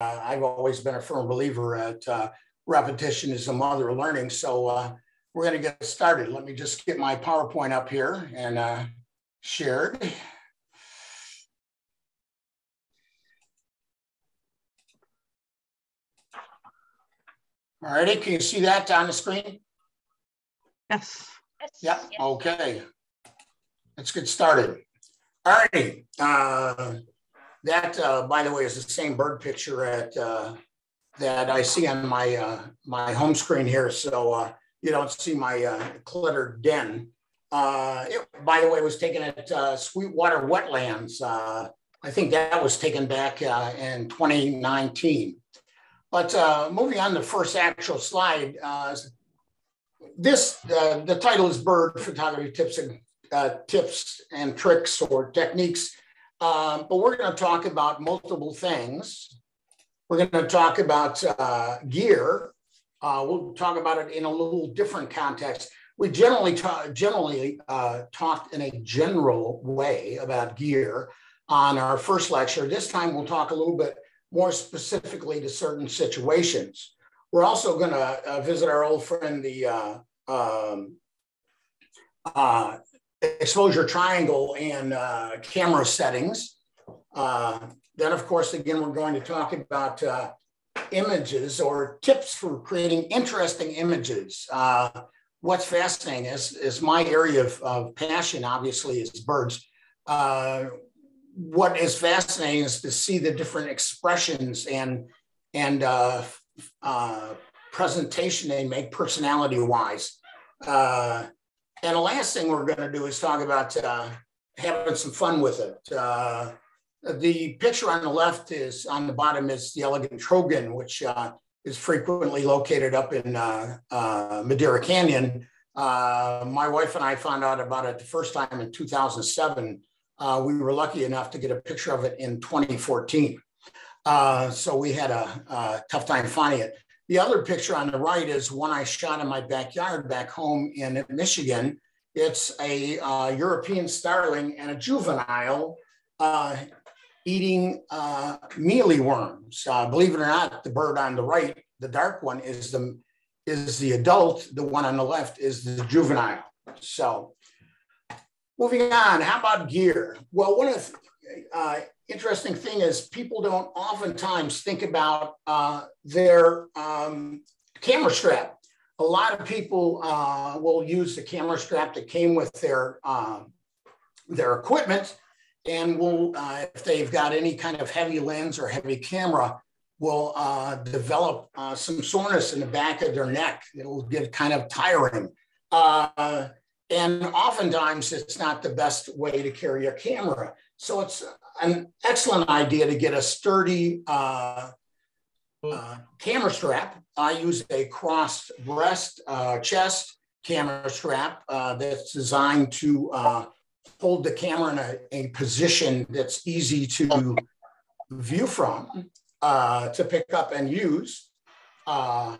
I've always been a firm believer at uh, repetition is the mother of learning. So uh, we're going to get started. Let me just get my PowerPoint up here and uh, shared. All righty, can you see that on the screen? Yes. Yep, okay. Let's get started. All righty. That, uh, by the way, is the same bird picture at, uh, that I see on my uh, my home screen here. So uh, you don't see my uh, cluttered den. Uh, it, by the way, was taken at Sweetwater Wetlands. I think that was taken back in 2019. But moving on to the first actual slide, this the title is Bird Photography Tips and Tips and Tricks or Techniques. Um, but we're going to talk about multiple things. We're going to talk about uh, gear. Uh, we'll talk about it in a little different context. We generally talk, generally uh, talked in a general way about gear on our first lecture. This time we'll talk a little bit more specifically to certain situations. We're also going to uh, visit our old friend, the uh, um, uh, exposure triangle and uh, camera settings. Uh, then, of course, again, we're going to talk about uh, images or tips for creating interesting images. Uh, what's fascinating is, is my area of, of passion, obviously, is birds. Uh, what is fascinating is to see the different expressions and, and uh, presentation they make personality wise. Uh, and the last thing we're going to do is talk about having some fun with it. The picture on the left is on the bottom is the elegant trogon, which uh, is frequently located up in uh, uh, Madera Canyon. Uh, my wife and I found out about it the first time in 2007. Uh, we were lucky enough to get a picture of it in 2014. Uh, so we had a, a tough time finding it. The other picture on the right is one I shot in my backyard back home in Michigan. It's a uh, European starling and a juvenile uh, eating uh, mealy worms. Uh, believe it or not, the bird on the right, the dark one, is the is the adult. The one on the left is the juvenile. So, moving on. How about gear? Well, one of uh, interesting thing is people don't oftentimes think about uh, their um, camera strap. A lot of people uh, will use the camera strap that came with their um, their equipment and will, uh, if they've got any kind of heavy lens or heavy camera, will uh, develop uh, some soreness in the back of their neck. It'll get kind of tiring. Uh, and oftentimes it's not the best way to carry a camera. So it's an excellent idea to get a sturdy uh, uh, camera strap. I use a cross breast chest camera strap that's designed to hold the camera in a, a position that's easy to view from, uh, to pick up and use. Uh,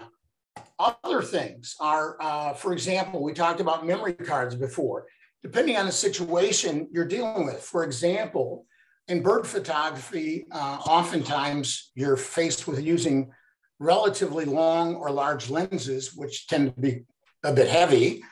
other things are, uh, for example, we talked about memory cards before. Depending on the situation you're dealing with, for example, in bird photography, uh, oftentimes you're faced with using relatively long or large lenses, which tend to be a bit heavy.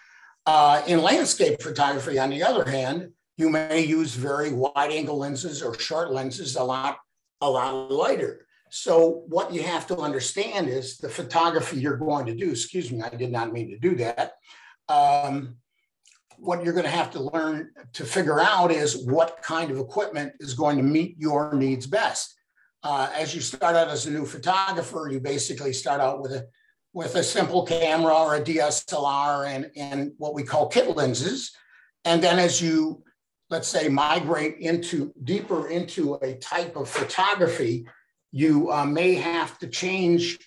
Uh, in landscape photography, on the other hand, you may use very wide angle lenses or short lenses a lot, a lot lighter. So what you have to understand is the photography you're going to do, excuse me, I did not mean to do that. Um, what you're going to have to learn to figure out is what kind of equipment is going to meet your needs best. Uh, as you start out as a new photographer, you basically start out with a with a simple camera or a DSLR and, and what we call kit lenses. And then as you let's say, migrate into deeper into a type of photography, you uh, may have to change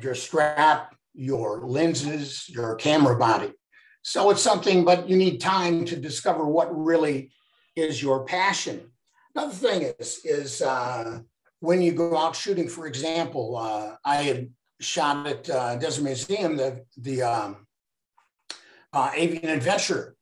your strap, your lenses, your camera body. So it's something, but you need time to discover what really is your passion. Another thing is, is uh, when you go out shooting, for example, uh, I had shot at uh, Desert Museum, the, the um, uh, Avian Adventure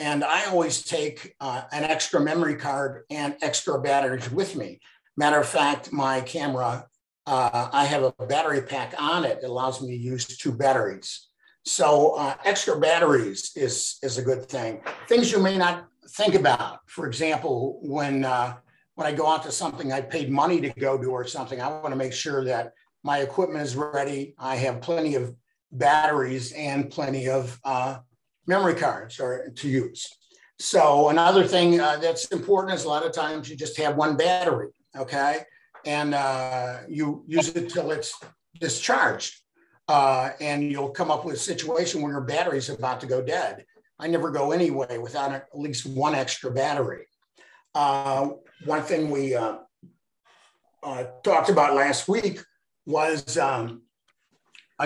and I always take uh, an extra memory card and extra batteries with me. Matter of fact, my camera uh, I have a battery pack on it that allows me to use two batteries. So uh, extra batteries is, is a good thing. Things you may not think about. For example, when, uh, when I go out to something I paid money to go to or something, I want to make sure that my equipment is ready. I have plenty of batteries and plenty of uh, memory cards or, to use. So another thing uh, that's important is a lot of times you just have one battery, okay? And uh, you use it till it's discharged. Uh, and you'll come up with a situation where your battery is about to go dead. I never go anyway without at least one extra battery. Uh, one thing we uh, uh, talked about last week was um,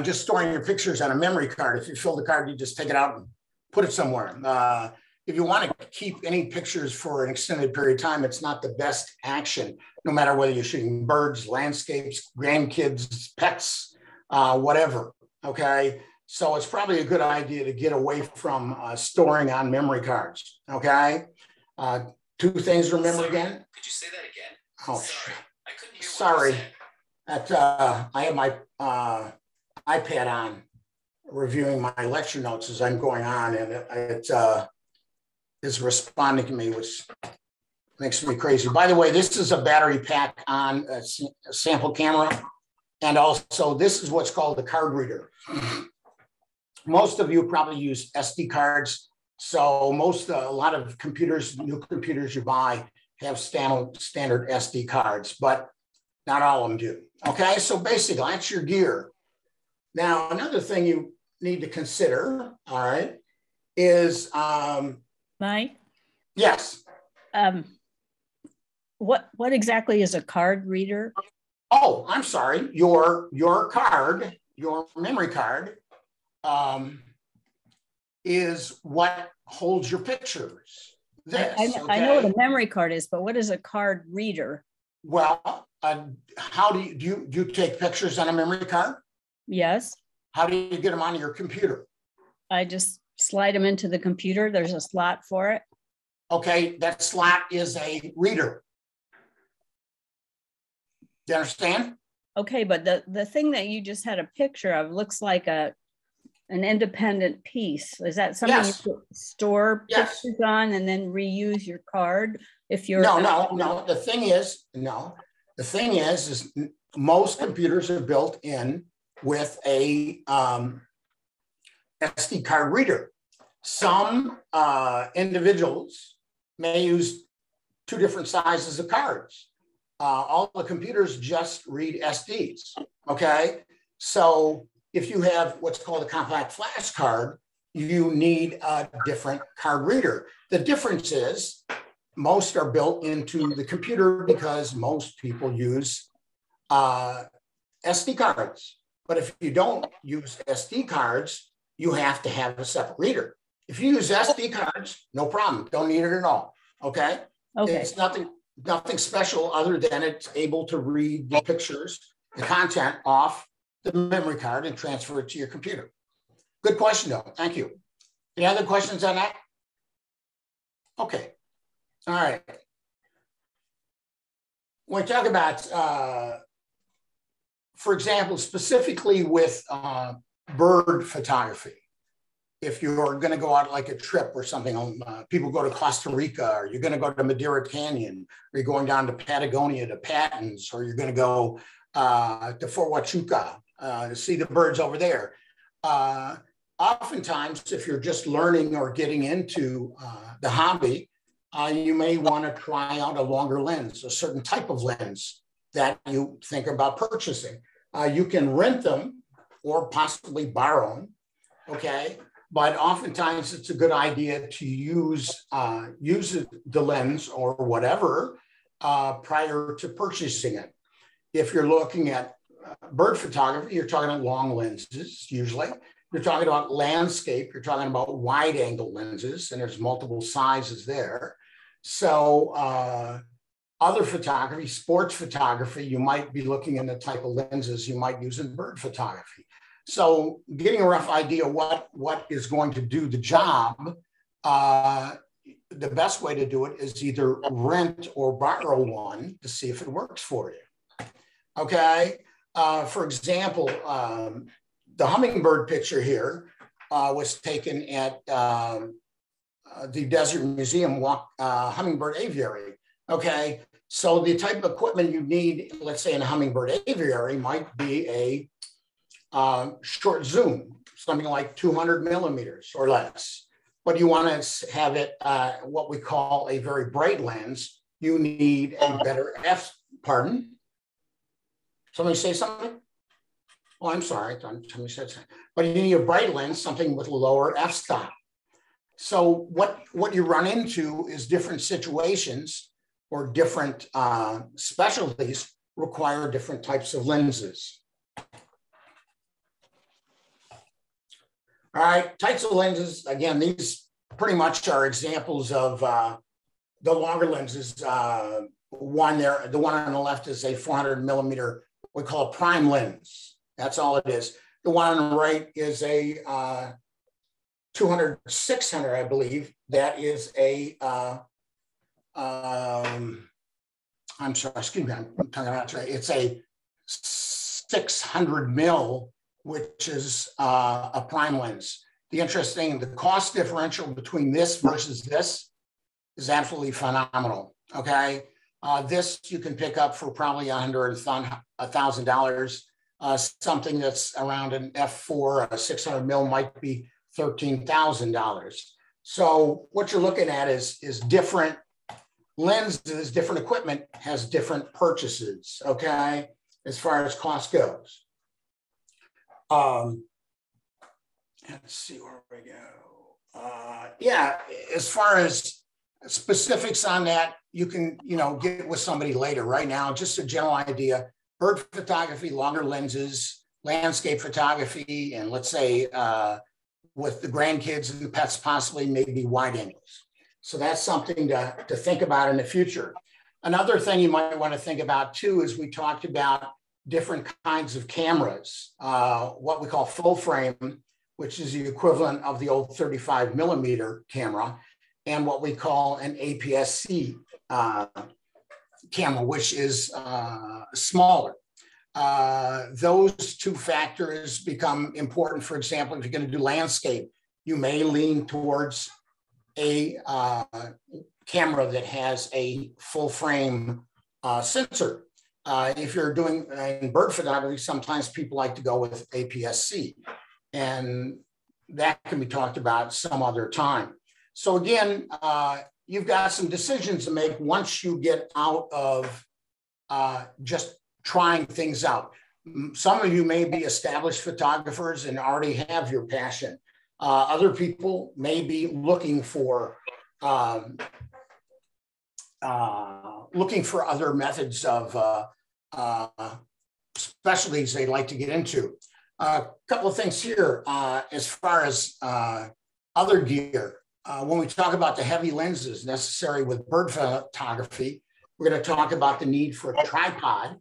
just storing your pictures on a memory card. If you fill the card, you just take it out and put it somewhere. Uh, if you want to keep any pictures for an extended period of time, it's not the best action, no matter whether you're shooting birds, landscapes, grandkids, pets, uh, whatever. Okay. So it's probably a good idea to get away from uh, storing on memory cards. Okay. Uh, two things to remember Sorry. again. Could you say that again? Oh, Sorry. I couldn't hear Sorry. what you said. At, uh, I have my uh, iPad on reviewing my lecture notes as I'm going on, and it, it uh, is responding to me, which makes me crazy. By the way, this is a battery pack on s- a sample camera, and also this is what's called the card reader. Most of you probably use SD cards, so most uh, a lot of computers, new computers you buy, have standard standard SD cards, but not all of them do. Okay, so basically that's your gear. Now, another thing you need to consider, all right, is um, Mike, yes. um, what, what exactly is a card reader? Oh, I'm sorry. Your your card, your memory card, um, is what holds your pictures. I, This, I kn- I know what a memory card is, but what is a card reader? Well, uh, how do you do? You, do you take pictures on a memory card? Yes, How do you get them onto your computer? I just slide them into the computer. There's a slot for it. Okay, that slot is a reader. Do you understand? Okay, but the, the thing that you just had a picture of looks like a, an independent piece. Is that something you Yes. could store Yes. pictures on and then reuse your card if you're? No, no, no. The thing is, no. The thing is, is most computers are built in with a um, SD card reader. Some uh, individuals may use two different sizes of cards. Uh, all the computers just read SDs. Okay, so if you have what's called a compact flash card, you need a different card reader. The difference is most are built into the computer because most people use uh, SD cards. But if you don't use SD cards, you have to have a separate reader. If you use SD cards, no problem. Don't need it at all. Okay. Okay, It's nothing, nothing special other than it's able to read the pictures, the content off the memory card and transfer it to your computer. Good question, though. Thank you. Any other questions on that? Okay. All right. When we talk about, uh, for example, specifically with uh, bird photography, if you're going to go out like a trip or something, um, uh, people go to Costa Rica, or you're going to go to Madera Canyon, or you're going down to Patagonia to Paton's, or you're going to go uh, to Fort Huachuca uh, to see the birds over there. Uh, oftentimes, if you're just learning or getting into uh, the hobby, uh, you may want to try out a longer lens, a certain type of lens that you think about purchasing. You can rent them or possibly borrow them, okay? But oftentimes it's a good idea to use uh, use the lens or whatever uh, prior to purchasing it. If you're looking at uh, bird photography, you're talking about long lenses usually. You're talking about landscape, you're talking about wide angle lenses, and there's multiple sizes there. So, uh, other photography, sports photography, you might be looking in the type of lenses you might use in bird photography. So, getting a rough idea what what is going to do the job, uh, the best way to do it is either rent or borrow one to see if it works for you. Okay. uh, for example, um, the hummingbird picture here uh, was taken at um, uh, the Desert Museum walk, uh, Hummingbird Aviary. Okay, so the type of equipment you need, let's say in a Hummingbird Aviary, might be a uh, short zoom, something like 200 millimeters or less. But you want to have it uh, what we call a very bright lens. You need a better f. Pardon. Somebody say something. Oh, I'm sorry. Somebody said something. But you need a bright lens, something with lower f-stop. So what, what you run into is different situations or different uh, specialties require different types of lenses. All right, types of lenses, again, these pretty much are examples of uh, the longer lenses. Uh, one there, the one on the left is a 400 millimeter, we call a prime lens. That's all it is. The one on the right is a uh, 200, 600, I believe. That is a, uh, um, I'm sorry, excuse me, I'm talking about. It's a 600 mil, which is uh, a prime lens. The interesting, the cost differential between this versus this is absolutely phenomenal. Okay. Uh, this you can pick up for probably a hundred, thousand dollars. Uh, something that's around an F4, a 600 mil might be $13,000. So what you're looking at is, is different lenses, different equipment has different purchases, okay, as far as cost goes. Um, let's see where we go. Uh, yeah, as far as specifics on that, you can, you know, get with somebody later. Right now, just a general idea, bird photography, longer lenses, landscape photography, and let's say uh, with the grandkids and the pets, possibly maybe wide angles. So that's something to, to think about in the future. Another thing you might want to think about too is we talked about different kinds of cameras, uh, what we call full frame, which is the equivalent of the old 35 millimeter camera, and what we call an APS-C uh, camera, which is uh, smaller. Uh, those two factors become important. For example, if you're going to do landscape, you may lean towards a uh, camera that has a full frame uh, sensor. Uh, if you're doing in bird photography, sometimes people like to go with APS-C, and that can be talked about some other time. So again, uh, you've got some decisions to make once you get out of uh, just trying things out. Some of you may be established photographers and already have your passion. Uh, other people may be looking for um, uh, looking for other methods of uh, uh specialties they'd like to get into. A couple of things here uh, as far as uh, other gear. when we talk about the heavy lenses necessary with bird photography, we're going to talk about the need for a tripod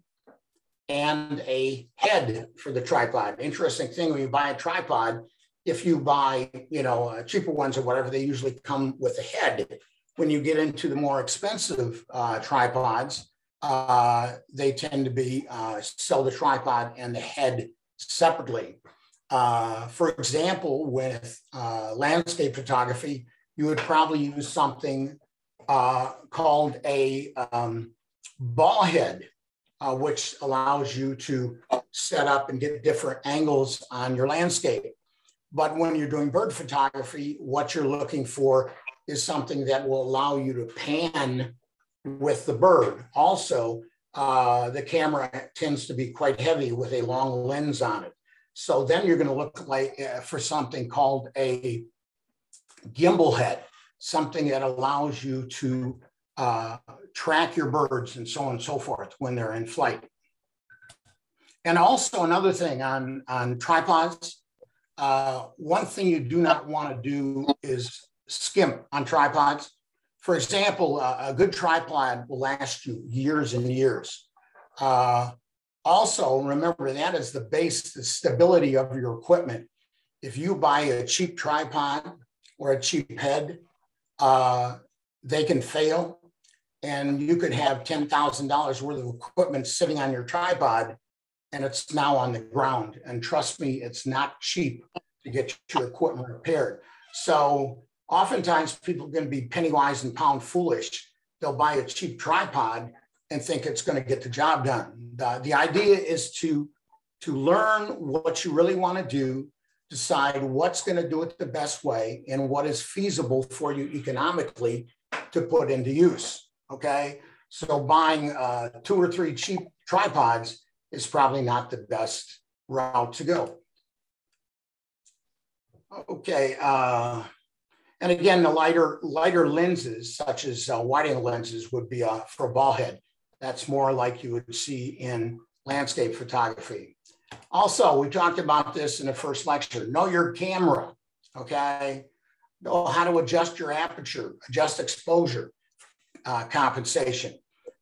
and a head for the tripod. Interesting thing when you buy a tripod, if you buy, you know, uh, cheaper ones or whatever, they usually come with a head. When you get into the more expensive uh, tripods, uh, they tend to be uh, sell the tripod and the head separately. Uh, for example, with uh, landscape photography, you would probably use something called a um, ball head uh, which allows you to set up and get different angles on your landscape. But when you're doing bird photography, what you're looking for is something that will allow you to pan with the bird. Also, uh, the camera tends to be quite heavy with a long lens on it. So then you're going to look like uh, for something called a gimbal head, something that allows you to uh, track your birds and so on and so forth when they're in flight. And also another thing on, on tripods, uh, one thing you do not want to do is skimp on tripods. For example, uh, a good tripod will last you years and years. Uh, also, remember that is the base, the stability of your equipment. If you buy a cheap tripod or a cheap head, uh, they can fail and you could have $10,000 worth of equipment sitting on your tripod and it's now on the ground. And trust me, it's not cheap to get your equipment repaired. So oftentimes people are going to be penny wise and pound foolish. They'll buy a cheap tripod and think it's going to get the job done. The, the idea is to, to learn what you really want to do, decide what's going to do it the best way and what is feasible for you economically to put into use. Okay. So buying uh, two or three cheap tripods is probably not the best route to go. Okay. Uh, and again, the lighter, lighter lenses, such as uh, wide-angle lenses, would be uh, for a ball head. That's more like you would see in landscape photography. Also, we talked about this in the first lecture. Know your camera, okay? Know how to adjust your aperture, adjust exposure, uh, compensation.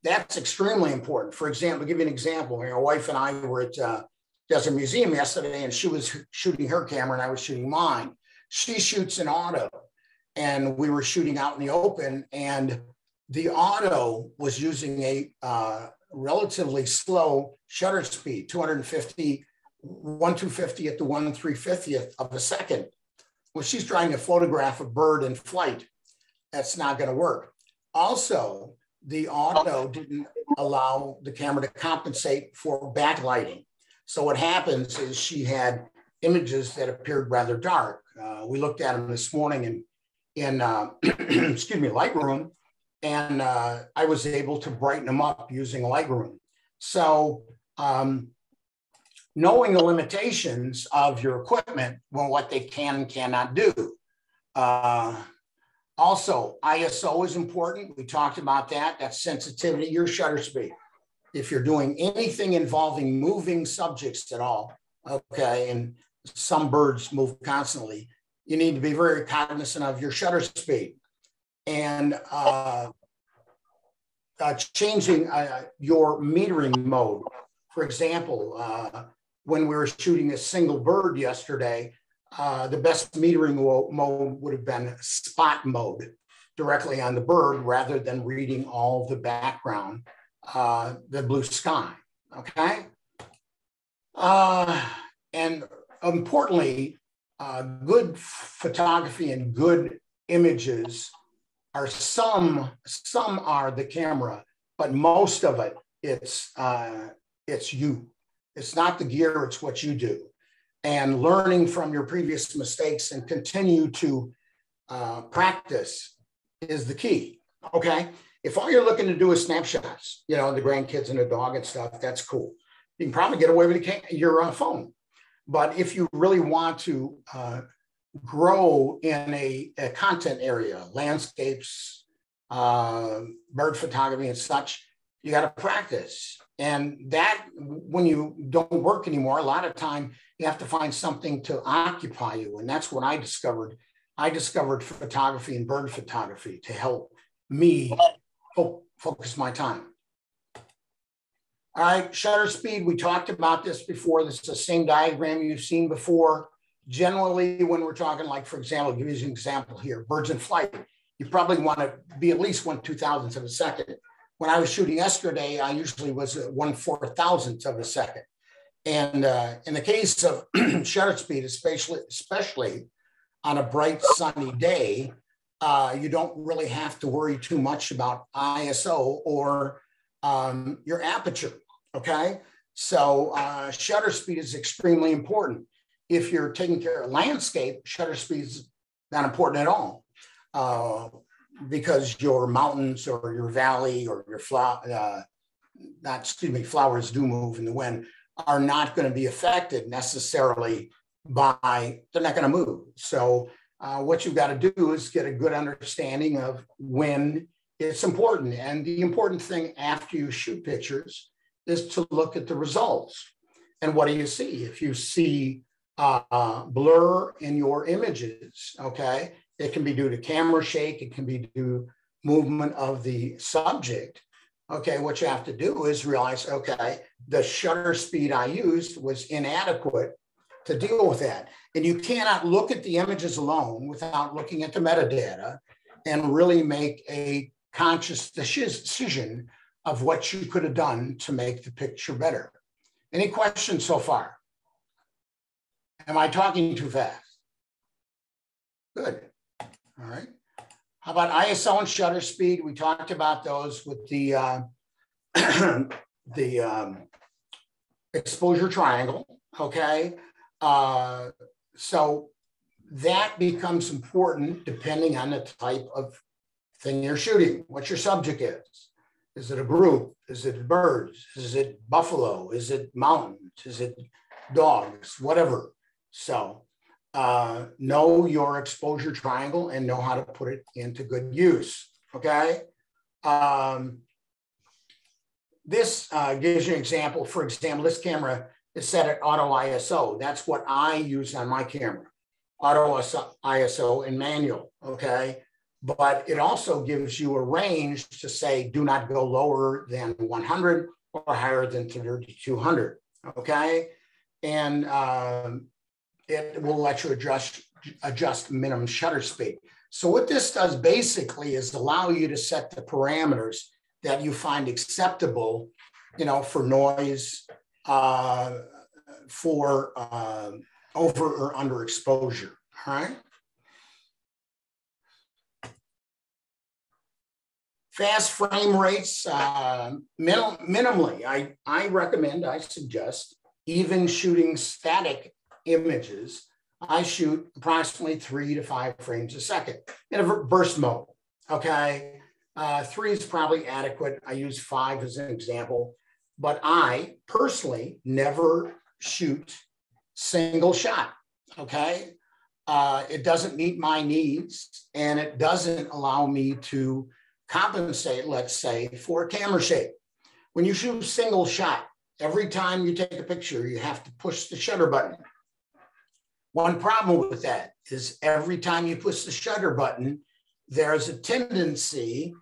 That's extremely important. For example, give you an example. My wife and I were at uh, Desert Museum yesterday, and she was shooting her camera, and I was shooting mine. She shoots an auto, and we were shooting out in the open and the auto was using a uh, relatively slow shutter speed 250 1 250th at the 1 350th of a second. When she's trying to photograph a bird in flight. That's not going to work. Also the auto didn't allow the camera to compensate for backlighting. So what happens is she had images that appeared rather dark. Uh, we looked at them this morning and in, uh, excuse me, Lightroom, and uh, I was able to brighten them up using Lightroom. So um, knowing the limitations of your equipment, well, what they can and cannot do. Uh, also, ISO is important. We talked about that. That's sensitivity, your shutter speed. If you're doing anything involving moving subjects at all, okay, and some birds move constantly, you need to be very cognizant of your shutter speed and uh, uh, changing uh, your metering mode. For example, uh, when we were shooting a single bird yesterday, uh, the best metering mode would have been spot mode directly on the bird rather than reading all the background, uh, the blue sky. Okay. and importantly, uh, good photography and good images are some some are the camera but most of it it's uh, it's you. It's not the gear it's what you do. And learning from your previous mistakes and continue to uh, practice is the key okay? If all you're looking to do is snapshots you know the grandkids and the dog and stuff that's cool. You can probably get away with your uh, phone but if you really want to uh, grow in a, a, content area, landscapes, uh, bird photography, and such, you got to practice. And that, when you don't work anymore, a lot of time you have to find something to occupy you. And that's what I discovered. I discovered photography and bird photography to help me focus my time. All right, shutter speed, we talked about this before. This is the same diagram you've seen before. Generally, when we're talking like, for example, give you an example here, birds in flight, you probably want to be at least one two thousandth of a second. When I was shooting yesterday, I usually was one four thousandth of a second. And uh, in the case of shutter speed, especially, especially on a bright sunny day, uh, you don't really have to worry too much about ISO or um, your aperture. Okay. So uh, shutter speed is extremely important. If you're taking care of landscape, shutter speed is not important at all uh, because your mountains or your valley or your flower, uh, not excuse me, flowers do move in the wind are not going to be affected necessarily by, they're not going to move. So uh, what you've got to do is get a good understanding of when it's important. And the important thing after you shoot pictures is to look at the results. And what do you see? If you see uh, blur in your images, okay, it can be due to camera shake, it can be due movement of the subject. Okay, what you have to do is realize, okay, the shutter speed I used was inadequate to deal with that. And you cannot look at the images alone without looking at the metadata and really make a conscious decision of what you could have done to make the picture better. Any questions so far? Am I talking too fast? Good. All right. How about ISO and shutter speed? We talked about those with the uh, the um, exposure triangle. Okay. Uh, so that becomes important depending on the type of thing you're shooting, what your subject is. Is it a group? Is it birds? Is it buffalo? Is it mountains? Is it dogs? Whatever. So uh, know your exposure triangle and know how to put it into good use. Okay. Um, this uh, gives you an example. For example, this camera is set at auto ISO. That's what I use on my camera, auto ISO and manual. Okay but it also gives you a range to say do not go lower than 100 or higher than 3200 okay? And um, it will let you adjust adjust minimum shutter speed. So what this does basically is allow you to set the parameters that you find acceptable you know for noise uh, for uh, over or under exposure all right Fast frame rates, uh, minim minimally, I, I recommend, I suggest, even shooting static images, I shoot approximately three to five frames a second in a burst mode, okay? Uh, three is probably adequate. I use five as an example, but I personally never shoot single shot, okay? Uh, it doesn't meet my needs and it doesn't allow me to compensate, let's say, for camera shake. When you shoot a single shot, every time you take a picture, you have to push the shutter button. One problem with that is every time you push the shutter button, there's a tendency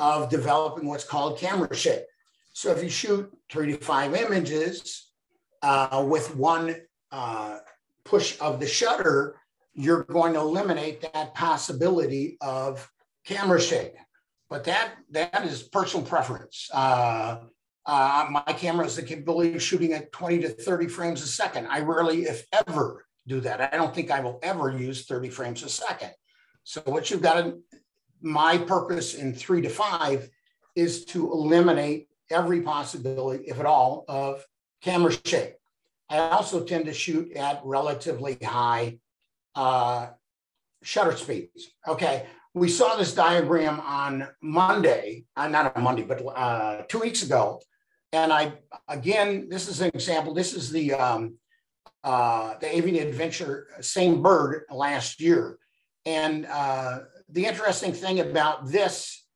of developing what's called camera shake. So if you shoot three to five images uh, with one uh, push of the shutter, you're going to eliminate that possibility of camera shake but that that is personal preference. Uh, uh, my camera has the capability of shooting at 20 to 30 frames a second. I rarely, if ever, do that. I don't think I will ever use 30 frames a second. So what you've got to, my purpose in three to five is to eliminate every possibility, if at all, of camera shake. I also tend to shoot at relatively high uh, shutter speeds. Okay, we saw this diagram on Monday, uh, not on Monday, but uh, two weeks ago. And I, again, this is an example. This is the um, uh, the avian adventure, same bird last year. And uh, the interesting thing about this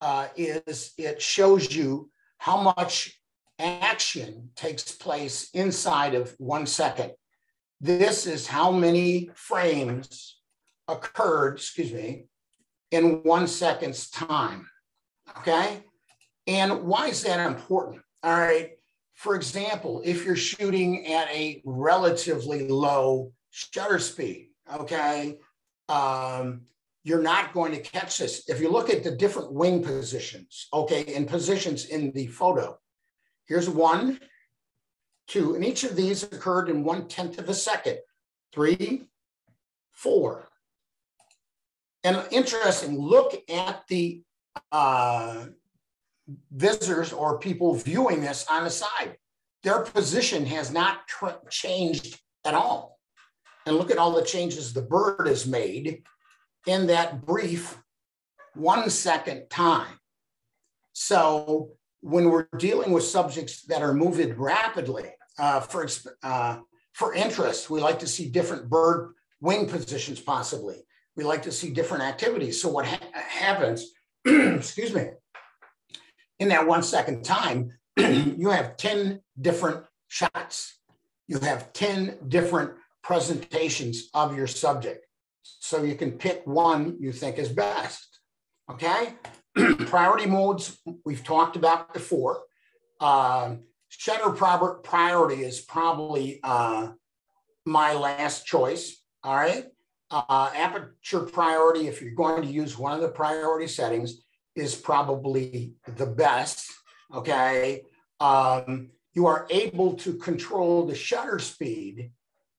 uh, is it shows you how much action takes place inside of one second. This is how many frames occurred, excuse me, in one second's time. Okay. And why is that important? All right. For example, if you're shooting at a relatively low shutter speed, okay, um, you're not going to catch this. If you look at the different wing positions, okay, and positions in the photo, here's one, two, and each of these occurred in one tenth of a second, three, four, and interesting, look at the uh, visitors or people viewing this on the side. Their position has not changed at all. And look at all the changes the bird has made in that brief one second time. So when we're dealing with subjects that are moving rapidly, uh, for, uh, for interest, we like to see different bird wing positions possibly we like to see different activities. So what ha happens, excuse me, in that one second time, you have 10 different shots. You have 10 different presentations of your subject. So you can pick one you think is best. Okay. priority modes we've talked about before. Uh, shutter priority is probably uh, my last choice. All right. Uh, aperture priority, if you're going to use one of the priority settings, is probably the best. Okay. Um, you are able to control the shutter speed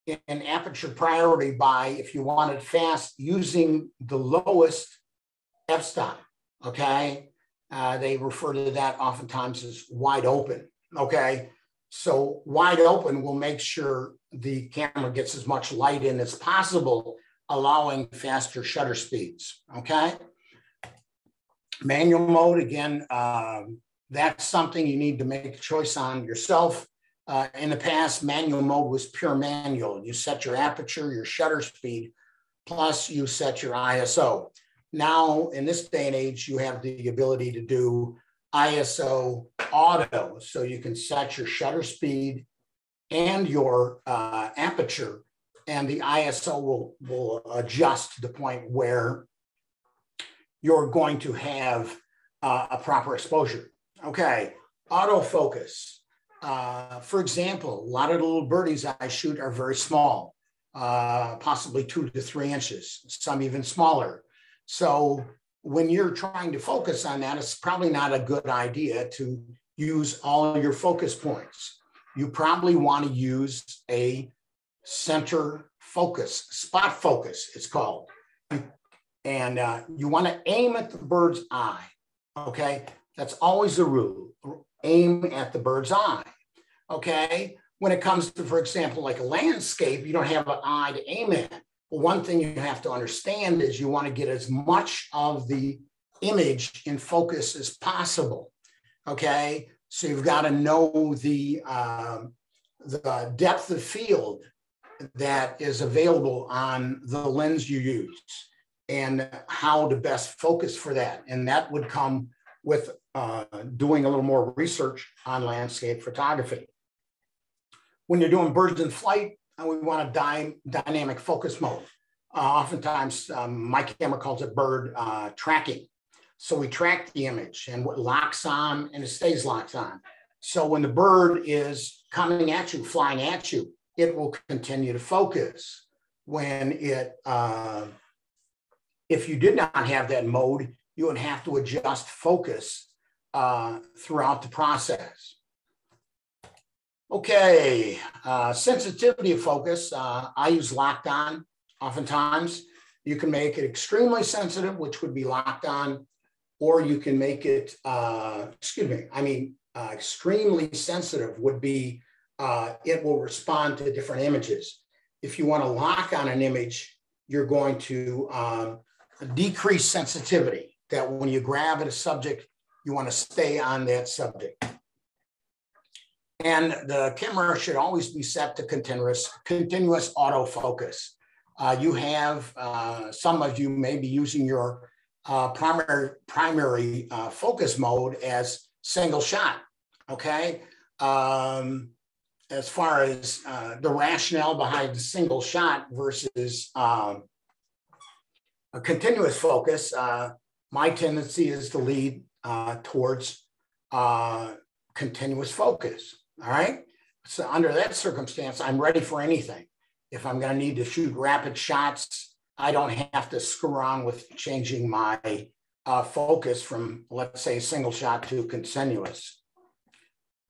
in aperture priority by, if you want it fast, using the lowest f-stop, okay? Uh, they refer to that oftentimes as wide open, okay? So wide open will make sure the camera gets as much light in as possible, allowing faster shutter speeds, okay? Manual mode, again, um, that's something you need to make a choice on yourself. Uh, in the past, manual mode was pure manual. You set your aperture, your shutter speed, plus you set your ISO. Now, in this day and age, you have the ability to do ISO auto. So you can set your shutter speed and your uh, aperture, and the ISO will, will adjust to the point where you're going to have uh, a proper exposure. Okay, autofocus. Uh, for example, a lot of the little birdies I shoot are very small, uh, possibly two to three inches, some even smaller. So when you're trying to focus on that, it's probably not a good idea to use all your focus points. You probably want to use a center focus, spot focus, it's called. And uh, you want to aim at the bird's eye. Okay. That's always the rule. Aim at the bird's eye. Okay. When it comes to, for example, like a landscape, you don't have an eye to aim at. But one thing you have to understand is you want to get as much of the image in focus as possible. Okay. So you've got to know the, uh, the depth of field that is available on the lens you use and how to best focus for that. And that would come with uh, doing a little more research on landscape photography. When you're doing birds in flight, uh, we want a dy dynamic focus mode. Uh, oftentimes, um, my camera calls it bird uh, tracking. So we track the image and what locks on and it stays locked on. So when the bird is coming at you, flying at you, it will continue to focus. When it, uh, if you did not have that mode, you would have to adjust focus uh, throughout the process. Okay, uh, sensitivity of focus. Uh, I use locked on oftentimes. You can make it extremely sensitive, which would be locked on, or you can make it, uh, excuse me, I mean, uh, extremely sensitive would be uh, it will respond to different images. If you want to lock on an image, you're going to um, decrease sensitivity that when you grab at a subject, you want to stay on that subject. And the camera should always be set to continuous, continuous autofocus. Uh, you have, uh, some of you may be using your uh, primary, primary uh, focus mode as single shot, okay? Um, as far as uh, the rationale behind the single shot versus um, a continuous focus, uh, my tendency is to lead uh, towards uh, continuous focus. All right. So under that circumstance, I'm ready for anything. If I'm going to need to shoot rapid shots, I don't have to screw around with changing my uh, focus from, let's say, single shot to continuous.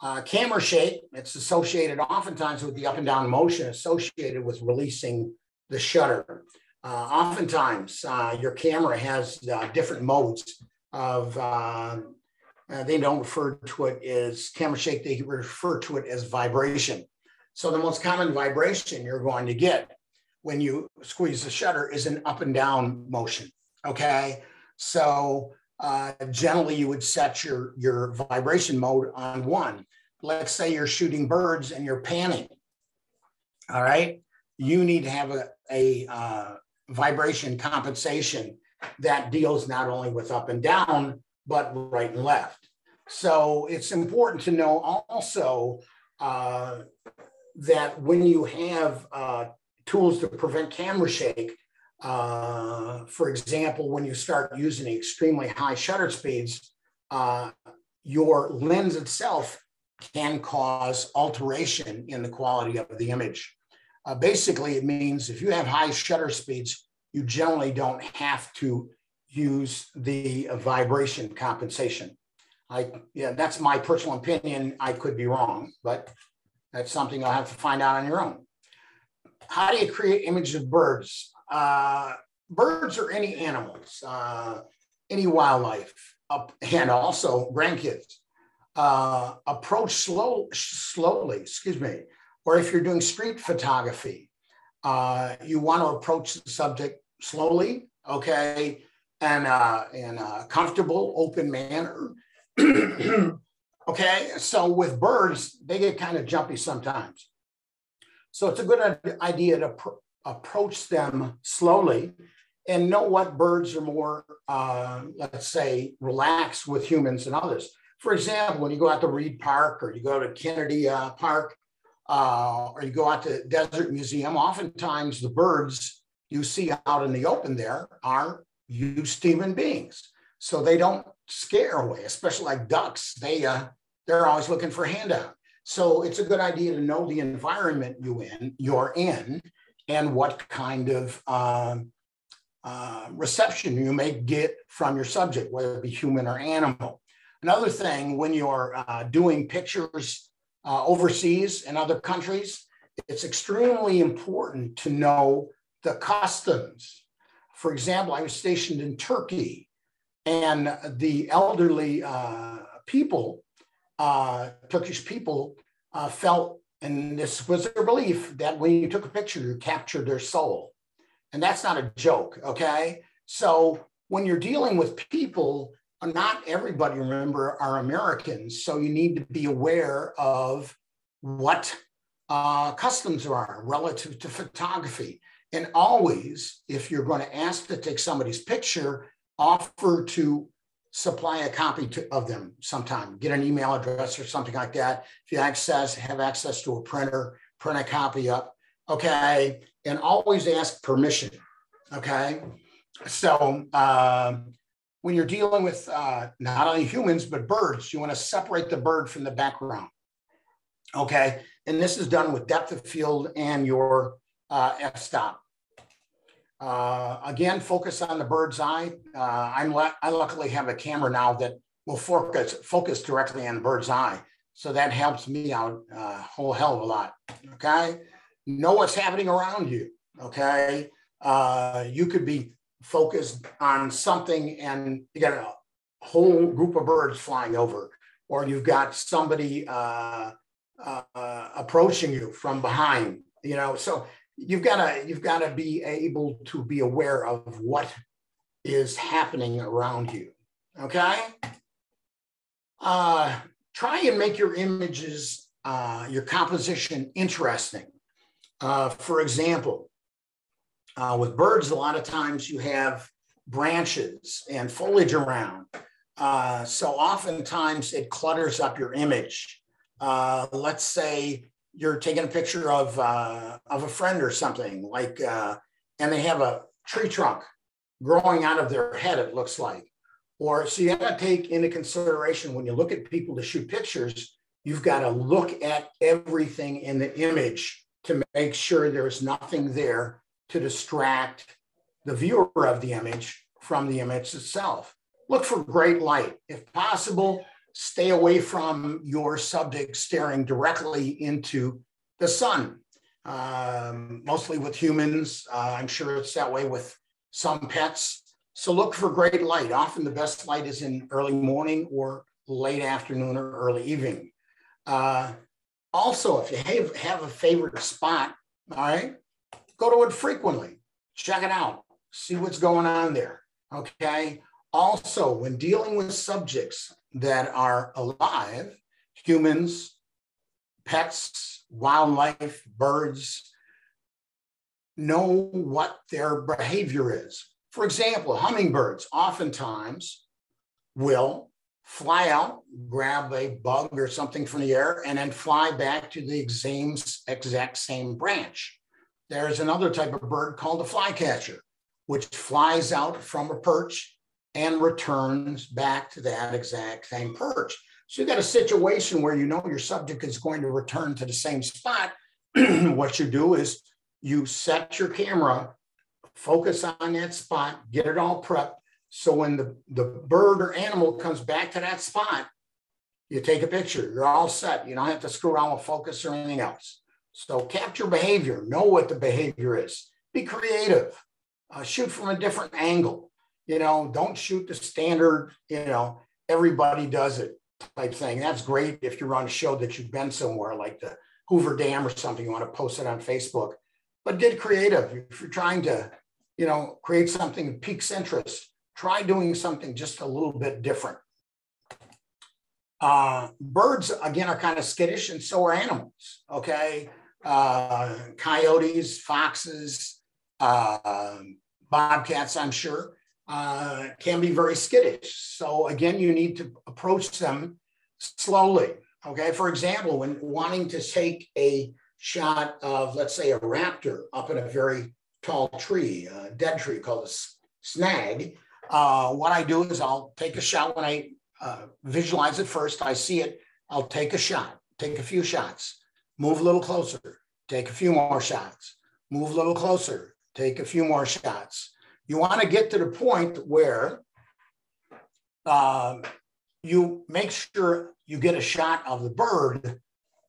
Uh, camera shake, it's associated oftentimes with the up and down motion associated with releasing the shutter. Uh, oftentimes, uh, your camera has uh, different modes of, uh, uh, they don't refer to it as camera shake, they refer to it as vibration. So the most common vibration you're going to get when you squeeze the shutter is an up and down motion, okay? So uh, generally you would set your, your vibration mode on one. Let's say you're shooting birds and you're panning, all right? You need to have a, a vibration compensation that deals not only with up and down, but right and left. So it's important to know also uh, that when you have uh, tools to prevent camera shake, uh, for example, when you start using extremely high shutter speeds, uh, your lens itself can cause alteration in the quality of the image. Uh, basically, it means if you have high shutter speeds, you generally don't have to use the vibration compensation. I, yeah, that's my personal opinion. I could be wrong, but that's something you'll have to find out on your own. How do you create images of birds? Uh, birds or any animals, uh, any wildlife, uh, and also grandkids. Uh, approach slow, slowly, excuse me, or if you're doing street photography, uh, you want to approach the subject slowly, okay, and uh, in a comfortable, open manner. okay, so with birds, they get kind of jumpy sometimes. So it's a good idea to pr- approach them slowly and know what birds are more, uh, let's say, relaxed with humans and others. For example, when you go out to Reid Park or you go to Kennedy uh, Park uh, or you go out to Desert Museum, oftentimes the birds you see out in the open there are used human beings. So they don't scare away, especially like ducks. They, uh, they're always looking for handout. So it's a good idea to know the environment you in, you're in and what kind of um, uh, reception you may get from your subject, whether it be human or animal. Another thing, when you're uh, doing pictures uh, overseas in other countries, it's extremely important to know the customs. For example, I was stationed in Turkey, and the elderly uh, people, uh, Turkish people, uh, felt, and this was their belief, that when you took a picture, you captured their soul. And that's not a joke, okay? So when you're dealing with people, not everybody, remember, are Americans. So you need to be aware of what uh, customs are relative to photography. And always, if you're going to ask to take somebody's picture, offer to supply a copy to, of them sometime. Get an email address or something like that. If you access, have access to a printer, print a copy up okay, and always ask permission, okay? So um, when you're dealing with uh, not only humans, but birds, you wanna separate the bird from the background, okay? And this is done with depth of field and your uh, f-stop. Uh, again, focus on the bird's eye. Uh, I'm I luckily have a camera now that will focus, focus directly on the bird's eye. So that helps me out a uh, whole hell of a lot, okay? know what's happening around you. Okay. Uh, you could be focused on something and you got a whole group of birds flying over, or you've got somebody uh, uh, approaching you from behind, you know. So you've got to you've got to be able to be aware of what is happening around you. Okay. Uh, try and make your images, uh, your composition interesting. Uh, for example, uh, with birds, a lot of times you have branches and foliage around. Uh, so oftentimes it clutters up your image. Uh, let's say you're taking a picture of, uh, of a friend or something like, uh, and they have a tree trunk growing out of their head, it looks like. Or so you have to take into consideration when you look at people to shoot pictures, you've got to look at everything in the image to make sure there's nothing there to distract the viewer of the image from the image itself. Look for great light. If possible, stay away from your subject staring directly into the sun. Um, mostly with humans, uh, I'm sure it's that way with some pets. So look for great light. Often the best light is in early morning or late afternoon or early evening. Uh, also, if you have, have a favorite spot, all right, go to it frequently, check it out, see what's going on there. Okay. Also, when dealing with subjects that are alive, humans, pets, wildlife, birds, know what their behavior is. For example, hummingbirds oftentimes will fly out, grab a bug or something from the air, and then fly back to the same, exact same branch. There's another type of bird called a flycatcher, which flies out from a perch and returns back to that exact same perch. So you've got a situation where you know your subject is going to return to the same spot. what you do is you set your camera, focus on that spot, get it all prepped, so when the, the bird or animal comes back to that spot, you take a picture, you're all set. You don't have to screw around with focus or anything else. So capture behavior, know what the behavior is, be creative, uh, shoot from a different angle. You know, don't shoot the standard, you know, everybody does it type thing. That's great if you're on a show that you've been somewhere like the Hoover Dam or something, you want to post it on Facebook. But get creative. If you're trying to, you know, create something that piques interest, try doing something just a little bit different. Uh, birds, again, are kind of skittish, and so are animals. Okay. Uh, coyotes, foxes, uh, bobcats, I'm sure, uh, can be very skittish. So, again, you need to approach them slowly. Okay. For example, when wanting to take a shot of, let's say, a raptor up in a very tall tree, a dead tree called a snag, uh, what I do is I'll take a shot when I uh, visualize it first. I see it. I'll take a shot, take a few shots, move a little closer, take a few more shots, move a little closer, take a few more shots. You want to get to the point where um, you make sure you get a shot of the bird,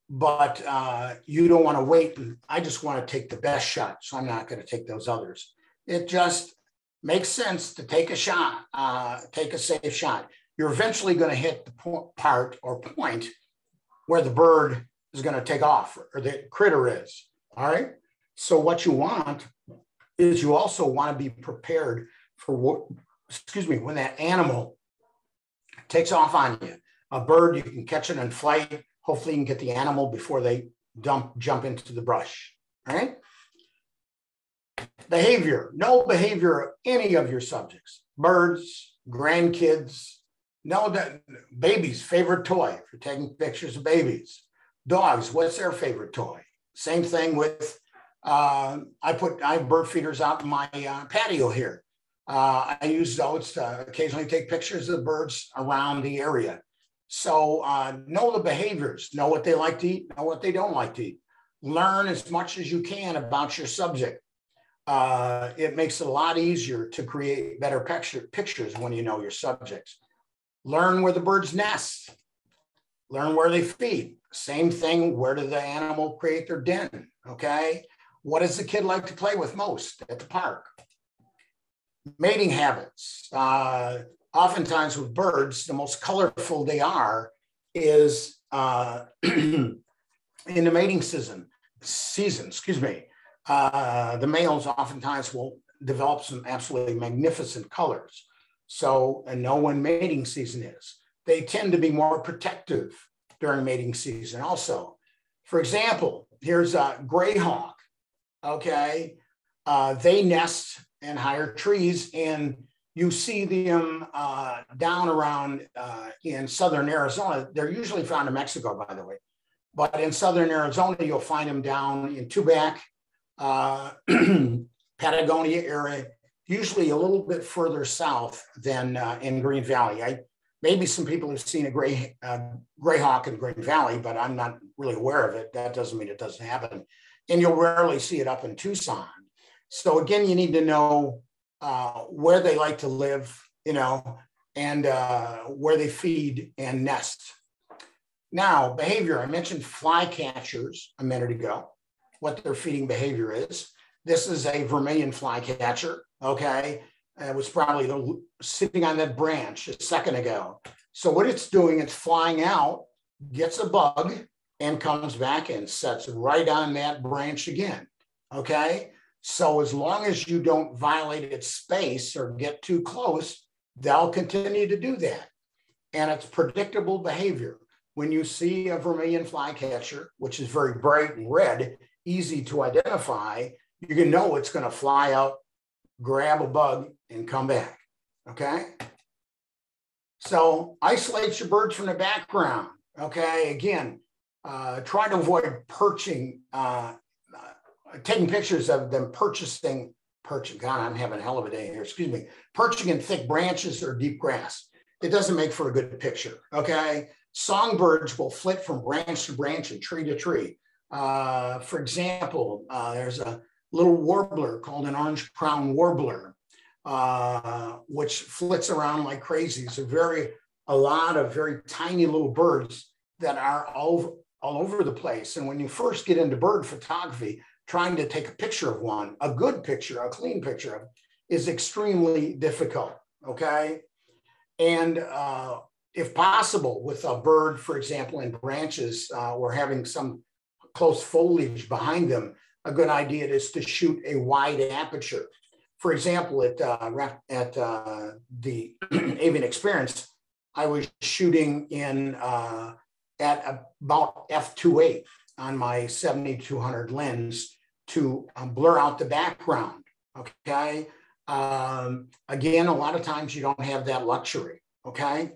but uh, you don't want to wait. I just want to take the best shot, so I'm not going to take those others. It just makes sense to take a shot, uh, take a safe shot you're eventually going to hit the part or point where the bird is going to take off or the critter is. All right. So what you want is you also want to be prepared for what, excuse me, when that animal takes off on you. A bird, you can catch it in flight. Hopefully, you can get the animal before they dump jump into the brush. All right. Behavior, no behavior of any of your subjects, birds, grandkids, no, that babies' favorite toy, if you're taking pictures of babies, dogs, what's their favorite toy? Same thing with, uh, I put, I have bird feeders out in my uh, patio here. Uh, I use those to occasionally take pictures of the birds around the area. So uh, know the behaviors, know what they like to eat, know what they don't like to eat. Learn as much as you can about your subject. Uh, it makes it a lot easier to create better picture, pictures when you know your subjects. Learn where the birds nest. Learn where they feed. Same thing, where does the animal create their den? Okay. What does the kid like to play with most at the park? Mating habits. Uh, oftentimes with birds, the most colorful they are is uh, in the mating season. Season, excuse me. Uh, the males oftentimes will develop some absolutely magnificent colors. So, and know when mating season is. They tend to be more protective during mating season also. For example, here's a grayhawk, okay? Uh, they nest in higher trees and you see them uh, down around uh, in southern Arizona. They're usually found in Mexico, by the way. But in southern Arizona, you'll find them down in Tubac, uh, Patagonia area, usually a little bit further south than uh, in Green Valley. I maybe some people have seen a gray uh, grayhawk in Green Valley, but I'm not really aware of it. That doesn't mean it doesn't happen, and you'll rarely see it up in Tucson. So again, you need to know uh, where they like to live, you know, and uh, where they feed and nest. Now, behavior. I mentioned flycatchers a minute ago. What their feeding behavior is. This is a vermilion flycatcher okay? Was probably the, sitting on that branch a second ago. So what it's doing, it's flying out, gets a bug, and comes back and sets right on that branch again, okay? So as long as you don't violate its space or get too close, they'll continue to do that. And it's predictable behavior. When you see a vermilion flycatcher, which is very bright and red, easy to identify, you can know it's going to fly out grab a bug, and come back. Okay. So isolate your birds from the background. Okay. Again, uh, try to avoid perching, uh, uh, taking pictures of them purchasing, perching. God, I'm having a hell of a day here. Excuse me. Perching in thick branches or deep grass. It doesn't make for a good picture. Okay. Songbirds will flit from branch to branch and tree to tree. Uh, for example, uh, there's a little warbler called an orange crown warbler, uh, which flits around like crazy. A very a lot of very tiny little birds that are all, all over the place. And when you first get into bird photography, trying to take a picture of one, a good picture, a clean picture is extremely difficult. Okay. And uh, if possible, with a bird, for example, in branches uh, or having some close foliage behind them, a good idea is to shoot a wide aperture. For example, at, uh, at uh, the Avian Experience, I was shooting in uh, at about f2.8 on my 7200 lens to um, blur out the background. Okay. Um, again, a lot of times you don't have that luxury. Okay.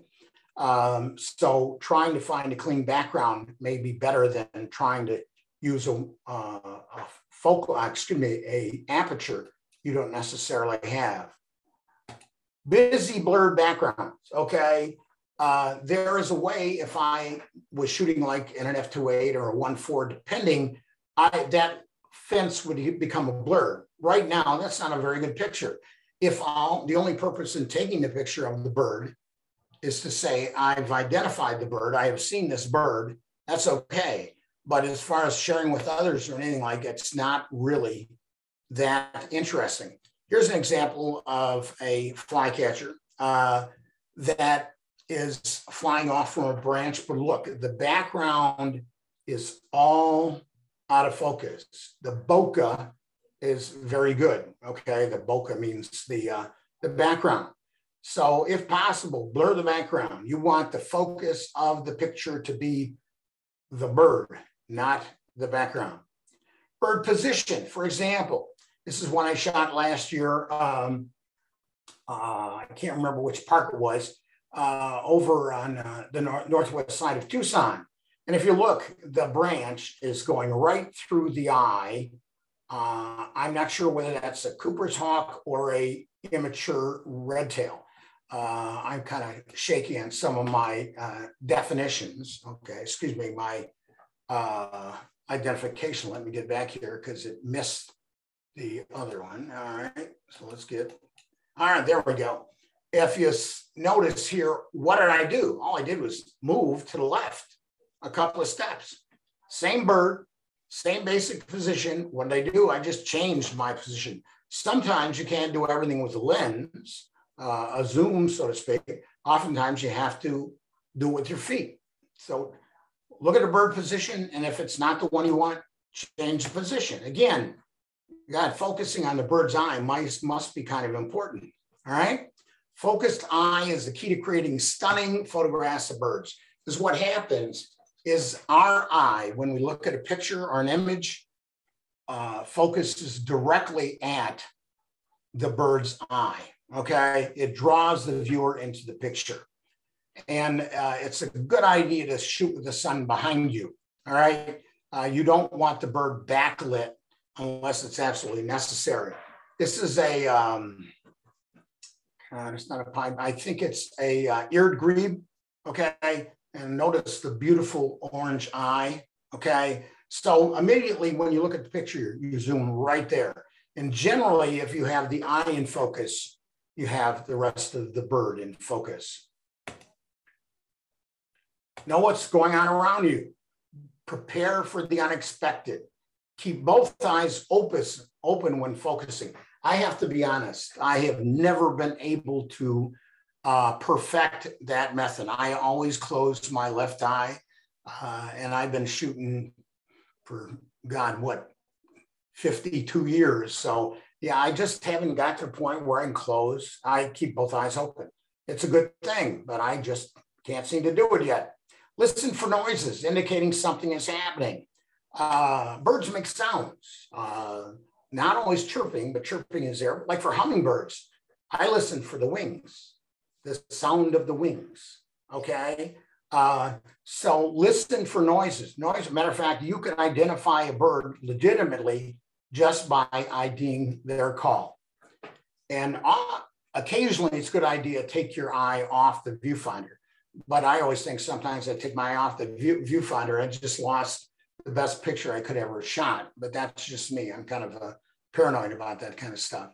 Um, so trying to find a clean background may be better than trying to use a, uh, a focal, uh, excuse me, a aperture you don't necessarily have. Busy blurred backgrounds. Okay. Uh, there is a way if I was shooting like in an f2.8 or a 1.4, depending, I, that fence would become a blur. Right now, that's not a very good picture. If all the only purpose in taking the picture of the bird is to say, I've identified the bird, I have seen this bird, that's okay. But as far as sharing with others or anything like it, it's not really that interesting. Here's an example of a flycatcher uh, that is flying off from a branch, but look, the background is all out of focus. The bokeh is very good. Okay, the bokeh means the uh, the background. So if possible, blur the background. You want the focus of the picture to be the bird, not the background. Bird position, for example, this is one I shot last year. Um, uh, I can't remember which park it was, uh, over on uh, the nor northwest side of Tucson. And if you look, the branch is going right through the eye. Uh, I'm not sure whether that's a Cooper's hawk or a immature red tail. Uh, I'm kind of shaky on some of my uh, definitions. Okay, excuse me, my identification. Let me get back here because it missed the other one. All right, so let's get, all right, there we go. If you notice here, what did I do? All I did was move to the left a couple of steps. Same bird, same basic position. What did I do? I just changed my position. Sometimes you can't do everything with a lens, uh, a zoom, so to speak. Oftentimes you have to do it with your feet. So look at the bird position, and if it's not the one you want, change the position. Again, God, focusing on the bird's eye must, must be kind of important. All right. Focused eye is the key to creating stunning photographs of birds. Because what happens is our eye, when we look at a picture or an image, uh, focuses directly at the bird's eye. Okay, it draws the viewer into the picture, and uh, it's a good idea to shoot with the sun behind you. All right, uh, you don't want the bird backlit unless it's absolutely necessary. This is a um, uh, it's not a pine. I think it's a uh, eared grebe. Okay, and notice the beautiful orange eye. Okay, so immediately when you look at the picture, you zoom right there. And generally, if you have the eye in focus, you have the rest of the bird in focus. Know what's going on around you. Prepare for the unexpected. Keep both eyes open, open when focusing. I have to be honest, I have never been able to uh, perfect that method. I always close my left eye, uh, and I've been shooting for God, what, 52 years. So, yeah, I just haven't got to the point where I can close. I keep both eyes open. It's a good thing, but I just can't seem to do it yet. Listen for noises indicating something is happening. Uh, birds make sounds. Uh, not always chirping, but chirping is there. Like for hummingbirds, I listen for the wings, the sound of the wings. Okay. Uh, so listen for noises. Noise, matter of fact, you can identify a bird legitimately just by IDing their call. And uh, occasionally it's a good idea to take your eye off the viewfinder. But I always think sometimes I take my eye off the view, viewfinder. I just lost the best picture I could ever shot, but that's just me. I'm kind of a paranoid about that kind of stuff.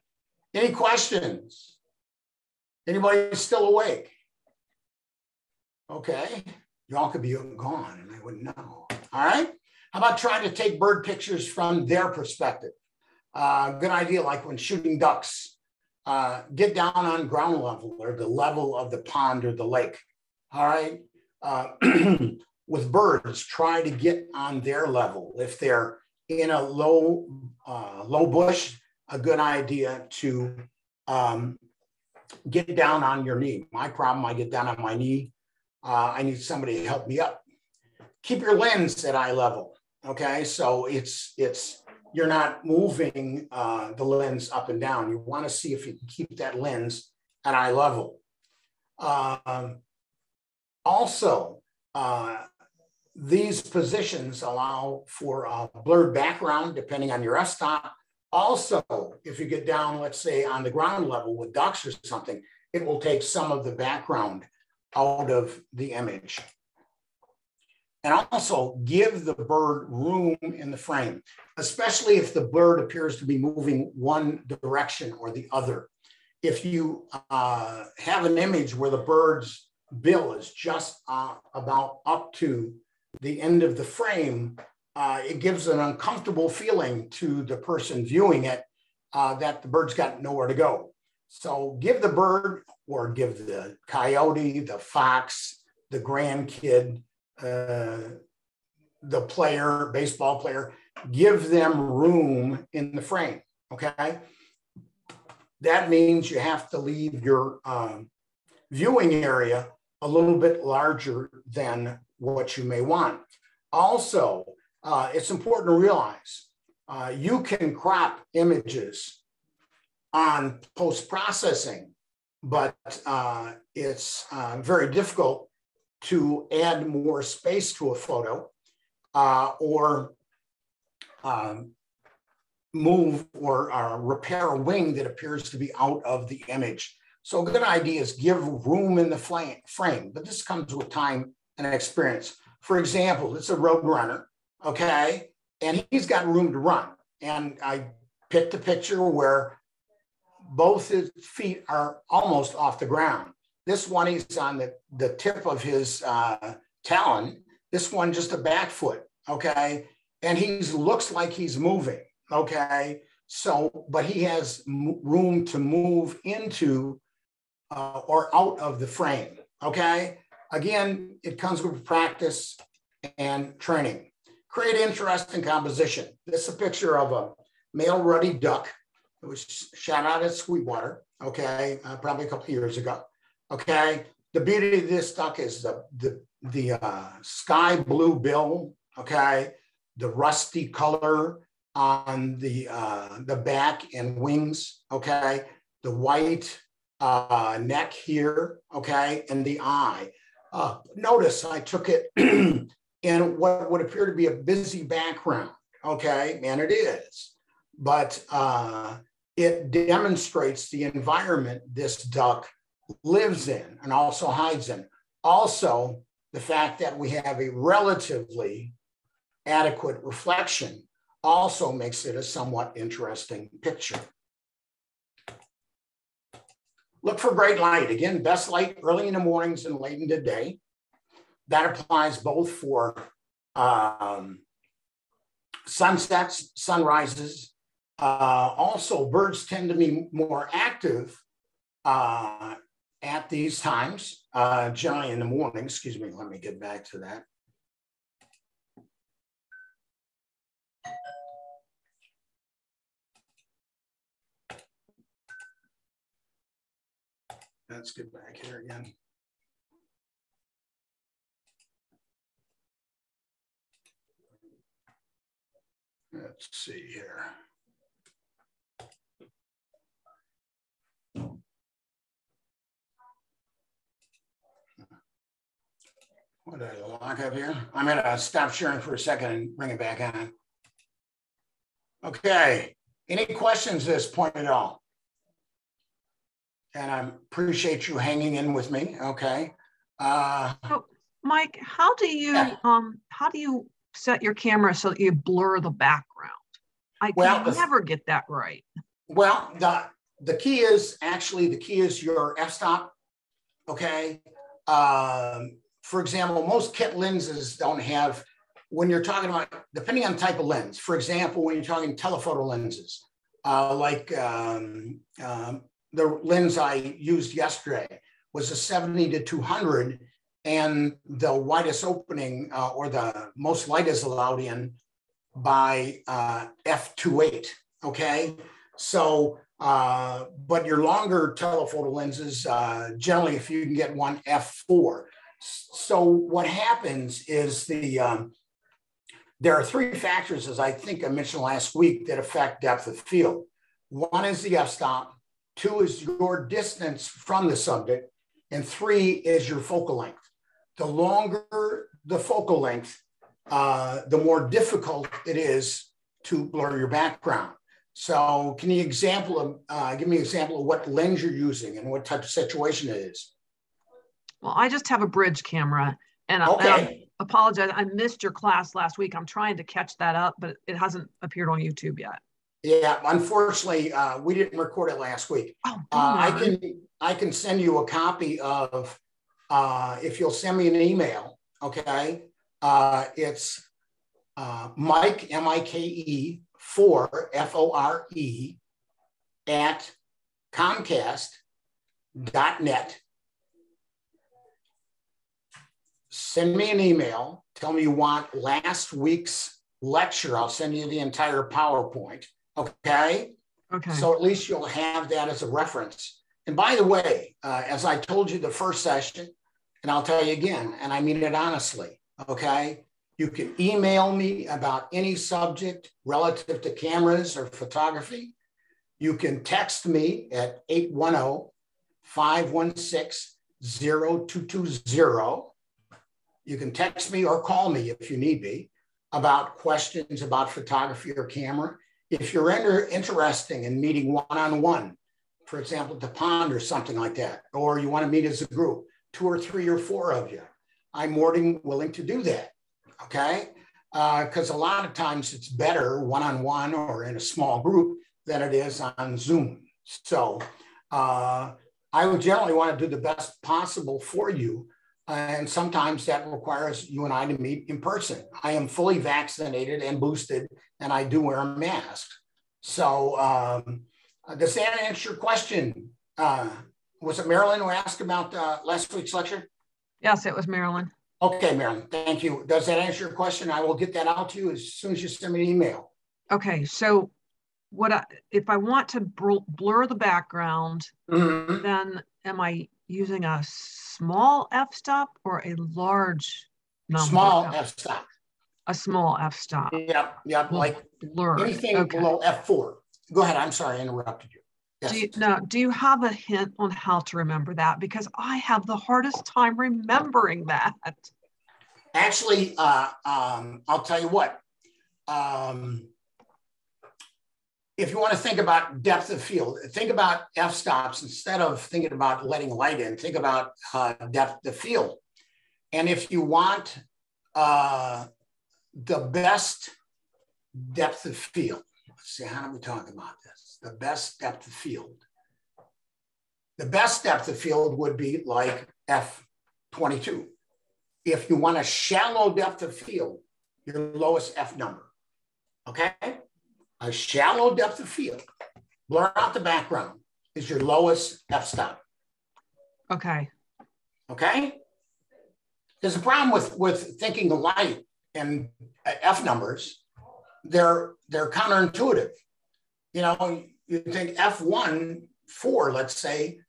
Any questions? Anybody still awake? Okay, y'all could be gone and I wouldn't know. All right, how about trying to take bird pictures from their perspective? Uh, good idea, like when shooting ducks, uh, get down on ground level or the level of the pond or the lake. All right, uh, with birds, try to get on their level. If they're in a low, uh, low bush, a good idea to um, get down on your knee. My problem, I get down on my knee. Uh, I need somebody to help me up. Keep your lens at eye level. Okay, so it's it's you're not moving uh, the lens up and down. You want to see if you can keep that lens at eye level. Um, also, uh, these positions allow for a blurred background depending on your f-stop. Also, if you get down, let's say on the ground level with ducks or something, it will take some of the background out of the image. And also give the bird room in the frame, especially if the bird appears to be moving one direction or the other. If you uh, have an image where the bird's bill is just uh, about up to the end of the frame, uh, it gives an uncomfortable feeling to the person viewing it uh, that the bird's got nowhere to go. So give the bird or give the coyote, the fox, the grandkid, uh, the player, baseball player, give them room in the frame. Okay. That means you have to leave your um, viewing area a little bit larger than what you may want. Also, uh, it's important to realize uh, you can crop images on post processing, but uh, it's uh, very difficult to add more space to a photo uh, or um, move or uh, repair a wing that appears to be out of the image. So a good idea is give room in the frame, but this comes with time and experience. For example, it's a road runner, okay? And he's got room to run. And I picked a picture where both his feet are almost off the ground. This one, he's on the, the tip of his uh, talon. This one, just a back foot, okay? And he looks like he's moving, okay? So, but he has room to move into uh, or out of the frame, okay? Again, it comes with practice and training. Create interesting composition. This is a picture of a male ruddy duck. It was shot out at Sweetwater, okay, uh, probably a couple years ago. Okay, the beauty of this duck is the, the, the uh, sky blue bill, okay, the rusty color on the, uh, the back and wings, okay, the white uh, neck here, okay, and the eye. Uh, notice I took it in what would appear to be a busy background, okay, and it is, but uh, it demonstrates the environment this duck lives in and also hides in. Also, the fact that we have a relatively adequate reflection also makes it a somewhat interesting picture. Look for bright light. Again, best light early in the mornings and late in the day. That applies both for um, sunsets, sunrises. Uh, also, birds tend to be more active uh, at these times, uh, generally in the morning. Excuse me, let me get back to that. Let's get back here again. Let's see here. What did I lock up here? I'm gonna stop sharing for a second and bring it back on. Okay, any questions this point at all? And I appreciate you hanging in with me. Okay. Uh, so, Mike, how do you yeah. um how do you set your camera so that you blur the background? I well, can never get that right. Well, the the key is actually the key is your f-stop. Okay. Um, for example, most kit lenses don't have, when you're talking about, depending on the type of lens, for example, when you're talking telephoto lenses, uh, like um, um, the lens I used yesterday was a 70 to 200, and the widest opening uh, or the most light is allowed in by uh, f2.8. Okay, so uh, but your longer telephoto lenses, uh, generally, if you can get one f4. So what happens is the um, there are three factors, as I think I mentioned last week, that affect depth of field. One is the f-stop, two is your distance from the subject, and three is your focal length. The longer the focal length, uh, the more difficult it is to blur your background. So can you example of, uh, give me an example of what lens you're using and what type of situation it is? Well, I just have a bridge camera and, okay. I, and I apologize. I missed your class last week. I'm trying to catch that up, but it hasn't appeared on YouTube yet. Yeah, unfortunately, uh, we didn't record it last week. Oh, uh, I can I can send you a copy of uh, if you'll send me an email. Okay, uh, it's uh, Mike M I K E four F O R E at Comcast.net. Send me an email. Tell me you want last week's lecture. I'll send you the entire PowerPoint Okay. Okay. So at least you'll have that as a reference. And by the way, uh, as I told you the first session, and I'll tell you again, and I mean it honestly, okay? You can email me about any subject relative to cameras or photography. You can text me at 810 516 0220. You can text me or call me if you need be about questions about photography or camera. If you're inter- interested in meeting one on one, for example, to pond or something like that, or you want to meet as a group, two or three or four of you, I'm more than willing to do that. Okay. Because uh, a lot of times it's better one on one or in a small group than it is on Zoom. So uh, I would generally want to do the best possible for you. And sometimes that requires you and I to meet in person. I am fully vaccinated and boosted and I do wear a mask. So um, uh, does that answer your question? Uh, was it Marilyn who asked about uh, last week's lecture? Yes, it was Marilyn. Okay, Marilyn, thank you. Does that answer your question? I will get that out to you as soon as you send me an email. Okay, so what I, if I want to blur the background, mm-hmm. then am I using a small f-stop or a large number? Small f-stop a small f-stop. Yep, yep, like blur. anything okay. below F4. Go ahead, I'm sorry, I interrupted you. Yes. Do you, now, do you have a hint on how to remember that? Because I have the hardest time remembering that. Actually, uh, um, I'll tell you what. Um, if you want to think about depth of field, think about f-stops instead of thinking about letting light in, think about uh, depth of field. And if you want uh, the best depth of field. Let's see, how do we talk about this? The best depth of field. The best depth of field would be like F22. If you want a shallow depth of field, your lowest F number. Okay? A shallow depth of field, blur out the background, is your lowest F stop. Okay. Okay? There's a problem with, with thinking light and uh, F numbers, they're they're counterintuitive. You know, you think F1, four, let's say,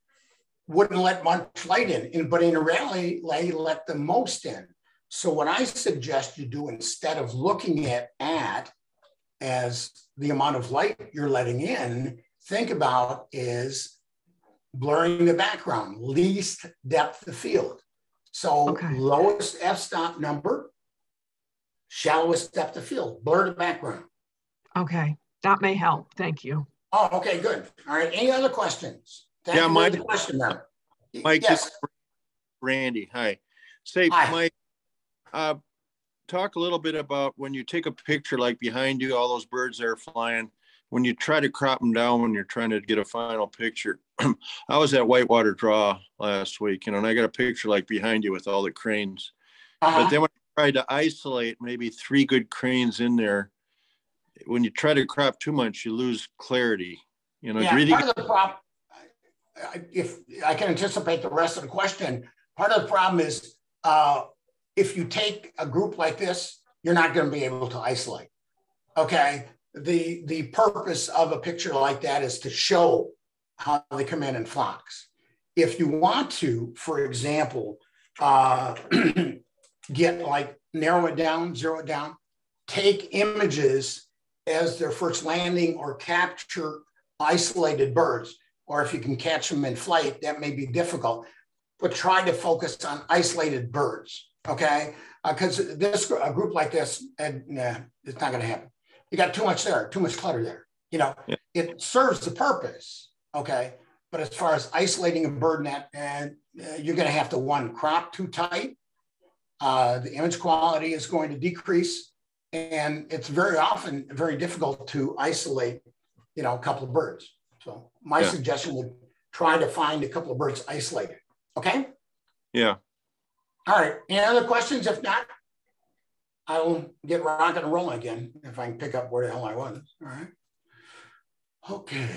wouldn't let much light in, but in reality, they let the most in. So what I suggest you do instead of looking at at as the amount of light you're letting in, think about is blurring the background, least depth of field. So okay. lowest f-stop number, shallowest depth of field, blur the background. Okay, that may help. Thank you. Oh, okay, good. All right. Any other questions? Thank yeah, Mike. question there. Mike, yes. Randy. Hi. Say, Hi. Mike, uh, talk a little bit about when you take a picture like behind you, all those birds that are flying, when you try to crop them down when you're trying to get a final picture, I was at Whitewater Draw last week, you know, and I got a picture like behind you with all the cranes. Uh-huh. But then when I tried to isolate maybe three good cranes in there, when you try to crop too much, you lose clarity. You know, yeah, really part of the problem, if I can anticipate the rest of the question, part of the problem is uh, if you take a group like this, you're not going to be able to isolate. Okay. The, the purpose of a picture like that is to show how they come in in flocks. If you want to, for example, uh, get like narrow it down, zero it down, take images as their first landing or capture isolated birds, or if you can catch them in flight, that may be difficult, but try to focus on isolated birds, okay? Because uh, this a group like this, and nah, it's not going to happen. You got too much there, too much clutter there. You know, yeah. it serves the purpose, okay? But as far as isolating a bird net, and uh, you're going to have to one crop too tight. Uh, the image quality is going to decrease, and it's very often very difficult to isolate, you know, a couple of birds. So my yeah. suggestion would try to find a couple of birds isolated. Okay. Yeah. All right. Any other questions? If not, I will get rocking and rolling again if I can pick up where the hell I was. All right. Okay.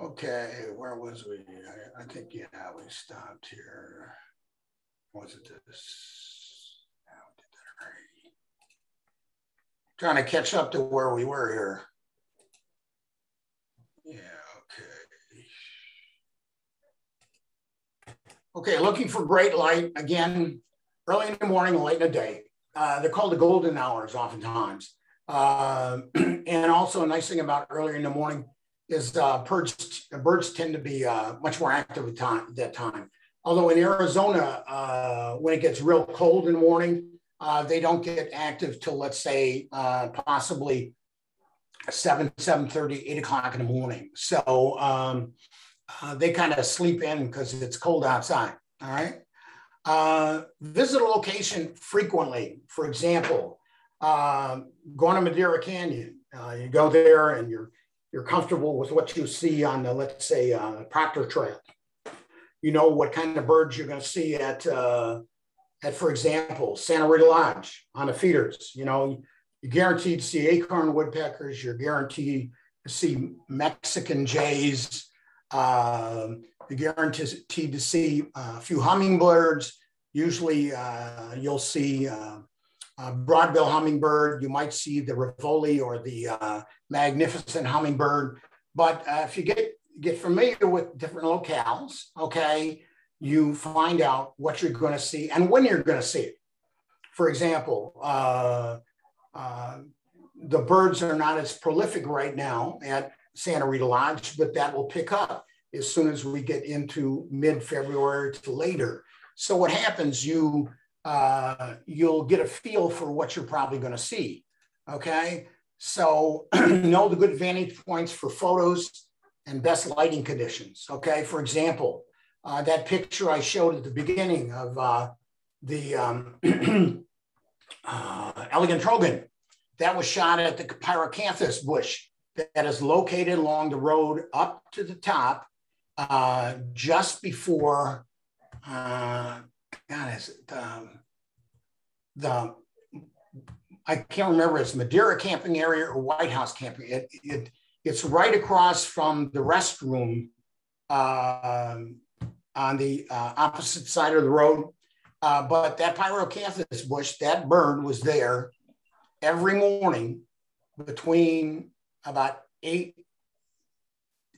Okay, where was we? I, I think, yeah, we stopped here. Was it this? Trying to catch up to where we were here. Okay. Looking for great light. Again, early in the morning, late in the day. Uh, they're called the golden hours oftentimes. Uh, and also a nice thing about earlier in the morning is uh, birds, birds tend to be uh, much more active at time, that time. Although in Arizona, uh, when it gets real cold in the morning, uh, they don't get active till let's say possibly 7, 7.30, 8 o'clock in the morning. So um, uh, they kind of sleep in because it's cold outside, all right? Uh, visit a location frequently. For example, uh, going to Madera Canyon. you go there and you're, you're comfortable with what you see on the, let's say, Proctor Trail you know what kind of birds you're going to see at, uh, at, for example, Santa Rita Lodge on the feeders. You know, you're guaranteed to see acorn woodpeckers. You're guaranteed to see Mexican jays. Uh, you're guaranteed to see a few hummingbirds. Usually, uh, you'll see uh, a broadbill hummingbird. You might see the Rivoli or the uh, magnificent hummingbird. But uh, if you get get familiar with different locales, okay, you find out what you're going to see and when you're going to see it. For example, uh, uh, the birds are not as prolific right now at Santa Rita Lodge, but that will pick up as soon as we get into mid-February to later. So what happens, you, uh, you'll get a feel for what you're probably going to see, okay? So know the good vantage points for photos, and best lighting conditions. Okay, for example, uh, that picture I showed at the beginning of uh, the um, uh, elegant trogon, that was shot at the pyracanthus bush that is located along the road up to the top uh, just before, uh, God, is it um, the, I can't remember, it's Madera camping area or White House camping. It, it, it's right across from the restroom uh, on the uh, opposite side of the road. Uh, but that pyracanthus bush, that bird was there every morning between about 8,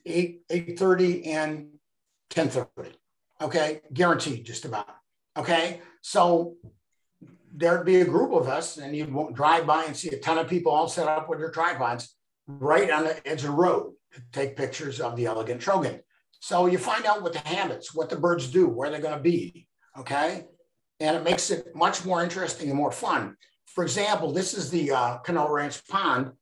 8, 8.30 and 10.30. Okay, guaranteed just about. Okay, so there'd be a group of us and you'd drive by and see a ton of people all set up with their tripods right on the edge of the road to take pictures of the elegant trogon. So you find out what the habits, what the birds do, where they're going to be, okay? And it makes it much more interesting and more fun. For example, this is the uh, Canoa Ranch Pond,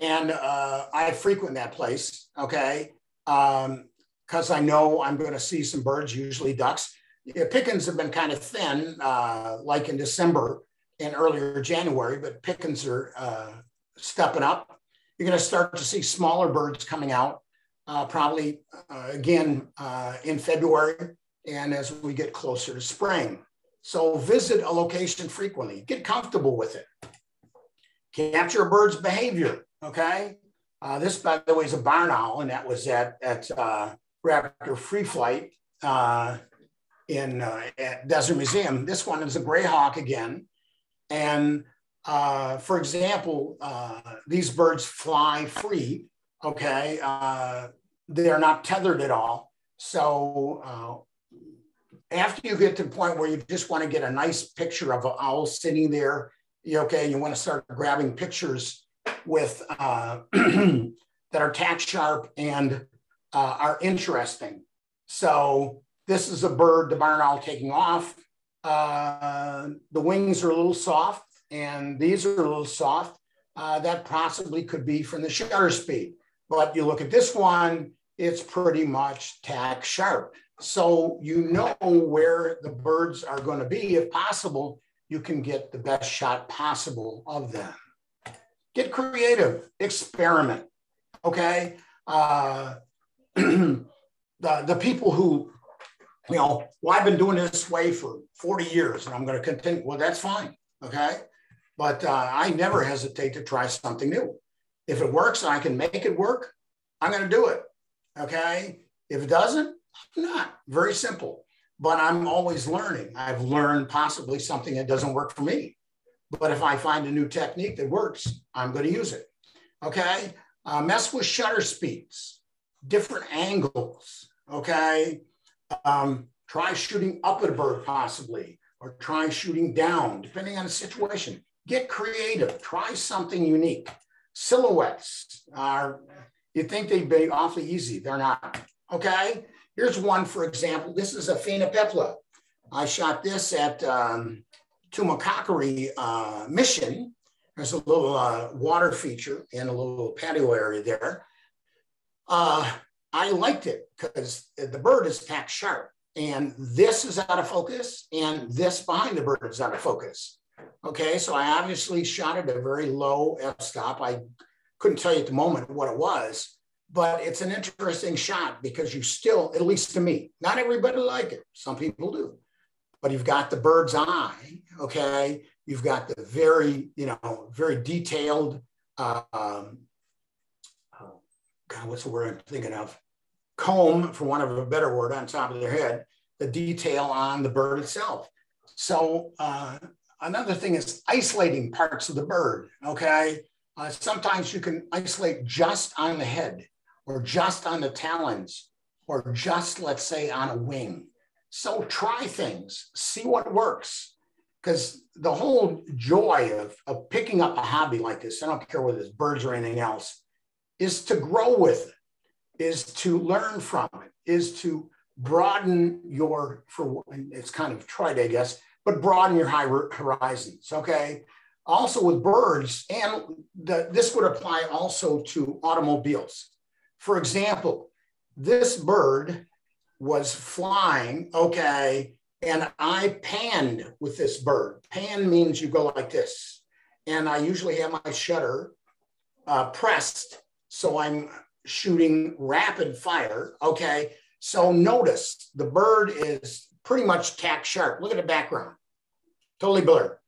and uh, I frequent that place, okay? Because um, I know I'm going to see some birds, usually ducks. The pickings have been kind of thin, uh, like in December. and earlier January, but pickens are uh, stepping up. You're going to start to see smaller birds coming out, uh, probably uh, again uh, in February and as we get closer to spring. So visit a location frequently, get comfortable with it. Capture a bird's behavior, okay? Uh, this, by the way, is a barn owl, and that was at, at uh, Raptor Free Flight uh, in uh, at Desert Museum. This one is a gray hawk again. And uh, for example, uh, these birds fly free, okay? they are not tethered at all. So after you get to the point where you just want to get a nice picture of an owl sitting there, you okay, you want to start grabbing pictures with uh, that are tack sharp and uh, are interesting. So this is a bird, the barn owl taking off. Uh, the wings are a little soft and these are a little soft. Uh, that possibly could be from the shutter speed. But you look at this one, it's pretty much tack sharp. So you know where the birds are going to be. If possible, you can get the best shot possible of them. Get creative, experiment. Okay. Uh, the, the people who, you know, well, I've been doing this way for 40 years and I'm going to continue. Well, that's fine. Okay. But uh, I never hesitate to try something new. If it works and I can make it work, I'm going to do it. Okay. If it doesn't, not very simple, but I'm always learning. I've learned possibly something that doesn't work for me. But if I find a new technique that works, I'm going to use it. Okay. Uh, mess with shutter speeds, different angles. Okay. Um, try shooting up at a bird possibly, or try shooting down, depending on the situation. Get creative. Try something unique. Silhouettes are, you think they'd be awfully easy. They're not. Okay. Here's one, for example. This is a phainopepla. I shot this at um, Tumacacori uh, Mission. There's a little uh, water feature in a little patio area there. Uh, I liked it because the bird is tack sharp. And this is out of focus, and this behind the bird is out of focus. Okay, so I obviously shot at a very low f-stop. I couldn't tell you at the moment what it was, but it's an interesting shot because you still, at least to me, not everybody like it. Some people do, but you've got the bird's eye. Okay, you've got the very, you know, very detailed. Um, oh God, what's the word I'm thinking of? Comb, for one of a better word, on top of their head. The detail on the bird itself. So uh, another thing is isolating parts of the bird. Okay. Uh, sometimes you can isolate just on the head or just on the talons or just, let's say, on a wing. So try things, see what works. Because the whole joy of, of picking up a hobby like this, I don't care whether it's birds or anything else, is to grow with it, is to learn from it, is to broaden your, for it's kind of trite, I guess, but broaden your high horizons. Okay. Also with birds, and the, this would apply also to automobiles. For example, this bird was flying, okay, and I panned with this bird. Pan means you go like this. And I usually have my shutter uh, pressed, so I'm shooting rapid fire, okay? So notice the bird is pretty much tack sharp. Look at the background, totally blurred.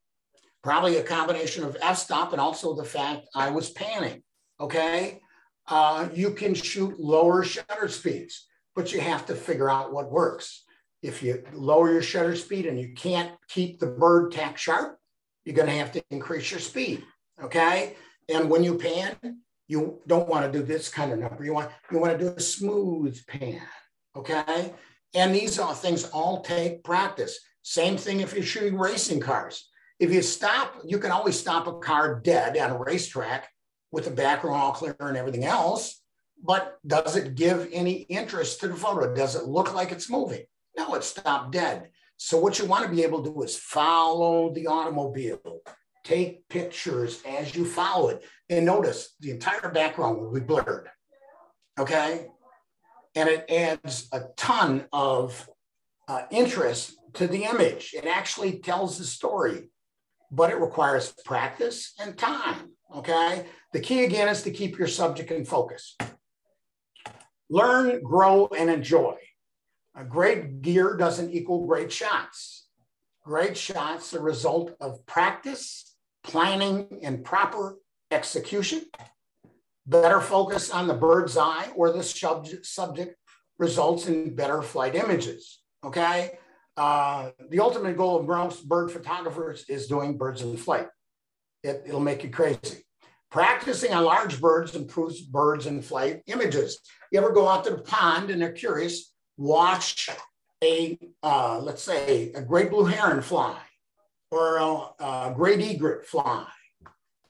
Probably a combination of f-stop and also the fact I was panning, okay? uh, you can shoot lower shutter speeds, but you have to figure out what works. If you lower your shutter speed and you can't keep the bird tack sharp, you're going to have to increase your speed. Okay. And when you pan, you don't want to do this kind of number. You want you want to do a smooth pan. Okay. And these are things all take practice. Same thing if you're shooting racing cars. If you stop, you can always stop a car dead on a racetrack with the background all clear and everything else, but does it give any interest to the photo? Does it look like it's moving? No, it's stopped dead. So what you want to be able to do is follow the automobile, take pictures as you follow it. And notice the entire background will be blurred. Okay. And it adds a ton of uh, interest to the image. It actually tells the story. but it requires practice and time. Okay. The key again is to keep your subject in focus. Learn, grow, and enjoy. A great gear doesn't equal great shots. Great shots are a result of practice, planning, and proper execution. Better focus on the bird's eye or the subject, subject results in better flight images. Okay. Uh, the ultimate goal of most bird photographers is doing birds in flight. It, it'll make you crazy. Practicing on large birds improves birds in flight images. You ever go out to the pond and they're curious, watch a, uh, let's say, a great blue heron fly or a, a great egret fly,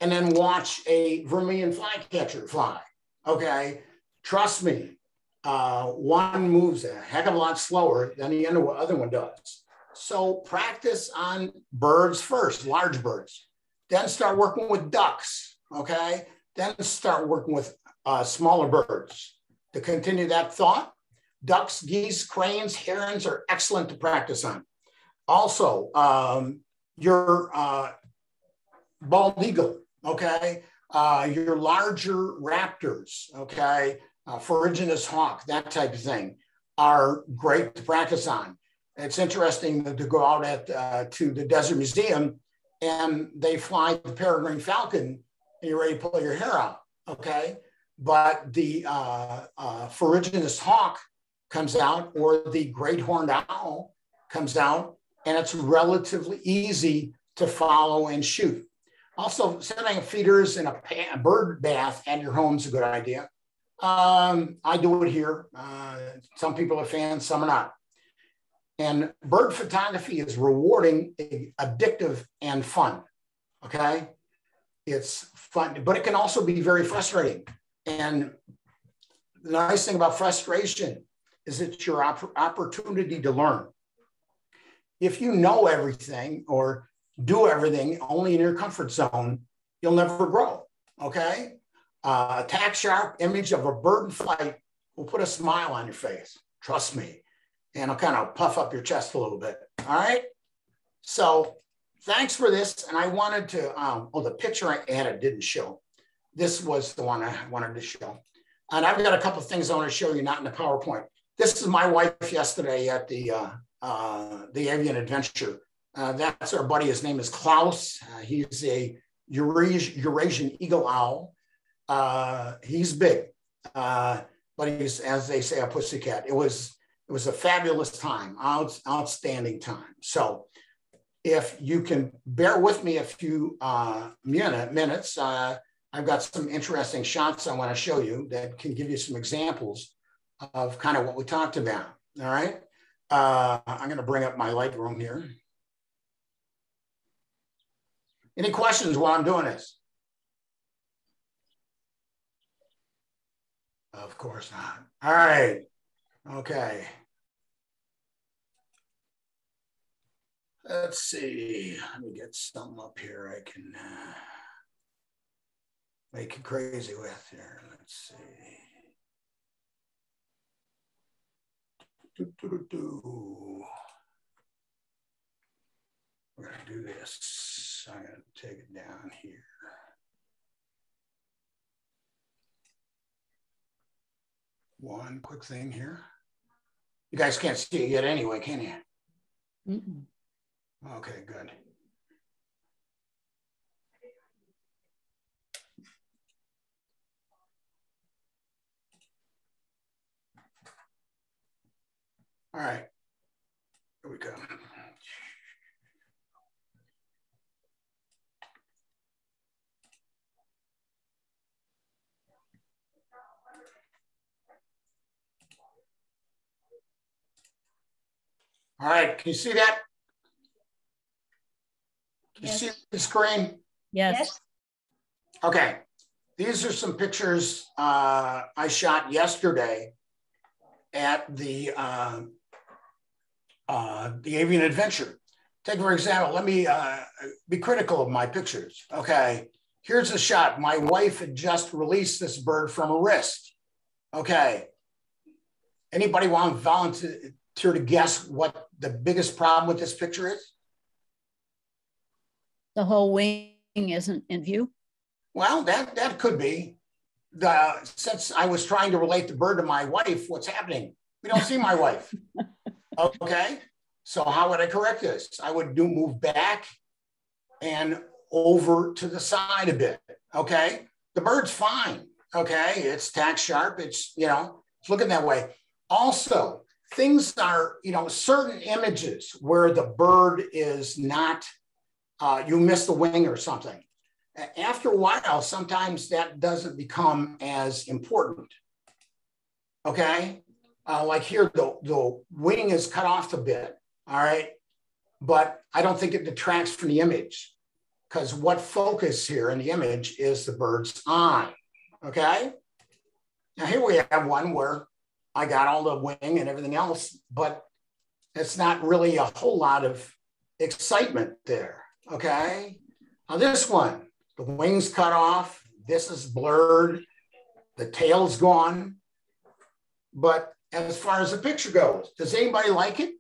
and then watch a vermilion flycatcher fly. Okay, trust me, uh, one moves a heck of a lot slower than the other one does. So practice on birds first, large birds. Then start working with ducks, okay? Then start working with uh, smaller birds. To continue that thought, ducks, geese, cranes, herons are excellent to practice on. Also, um, your uh, bald eagle, okay? Uh, your larger raptors, okay? uh, ferruginous hawk, that type of thing, are great to practice on. It's interesting to go out at uh, to the Desert Museum and they fly the peregrine falcon and you're ready to pull your hair out, okay? But the uh, uh, ferruginous hawk comes out or the great horned owl comes out and it's relatively easy to follow and shoot. Also, setting feeders in a, a bird bath at your home is a good idea. Um, I do it here. Uh, some people are fans, some are not. And bird photography is rewarding, addictive, and fun. Okay. It's fun, but it can also be very frustrating. And the nice thing about frustration is it's your op- opportunity to learn. If you know everything or do everything only in your comfort zone, you'll never grow. Okay uh, a tack sharp image of a bird in flight will put a smile on your face. Trust me. And it'll kind of puff up your chest a little bit. All right. So thanks for this. And I wanted to, um, oh, the picture I added didn't show. This was the one I wanted to show. And I've got a couple of things I want to show you, not in the PowerPoint. This is my wife yesterday at the uh, uh, the Avian Adventure. Uh, that's our buddy. His name is Klaus. Uh, he's a Eurasian, Eurasian eagle owl. Uh, he's big, uh, but he's, as they say, a pussycat. It was it was a fabulous time, out, outstanding time. So if you can bear with me a few uh, minute, minutes, uh, I've got some interesting shots I want to show you that can give you some examples of kind of what we talked about. All right. Uh, I'm going to bring up my Lightroom here. Any questions while I'm doing this? Of course not. All right. Okay. Let's see. Let me get something up here I can uh, make you crazy with here. Let's see. Do, do, do, We're going to do this. I'm going to take it down here. one quick thing here. You guys can't see it yet anyway, can you? Mm -mm. Okay, good. All right, here we go. All right, can you see that? Can yes. you see the screen? Yes. Okay, these are some pictures uh, I shot yesterday at the uh, uh, the Avian Adventure. Take for example, let me uh, be critical of my pictures. Okay, here's a shot. My wife had just released this bird from a wrist. Okay, anybody want to volunteer to guess what the biggest problem with this picture is? The whole wing isn't in view? Well, that, that could be. The, since I was trying to relate the bird to my wife, what's happening? We don't see my wife. Okay. So how would I correct this? I would do move back and over to the side a bit. Okay. The bird's fine. Okay. It's tack sharp. It's, you know, it's looking that way. Also, things are, you know, certain images where the bird is not, uh, you miss the wing or something. After a while, sometimes that doesn't become as important. Okay. Uh, like here, the, the wing is cut off a bit. All right. But I don't think it detracts from the image because what focus here in the image is the bird's eye. Okay. Now here we have one where I got all the wing and everything else, but it's not really a whole lot of excitement there. Okay. Now this one, the wings cut off. This is blurred. The tail's gone. But as far as the picture goes, does anybody like it?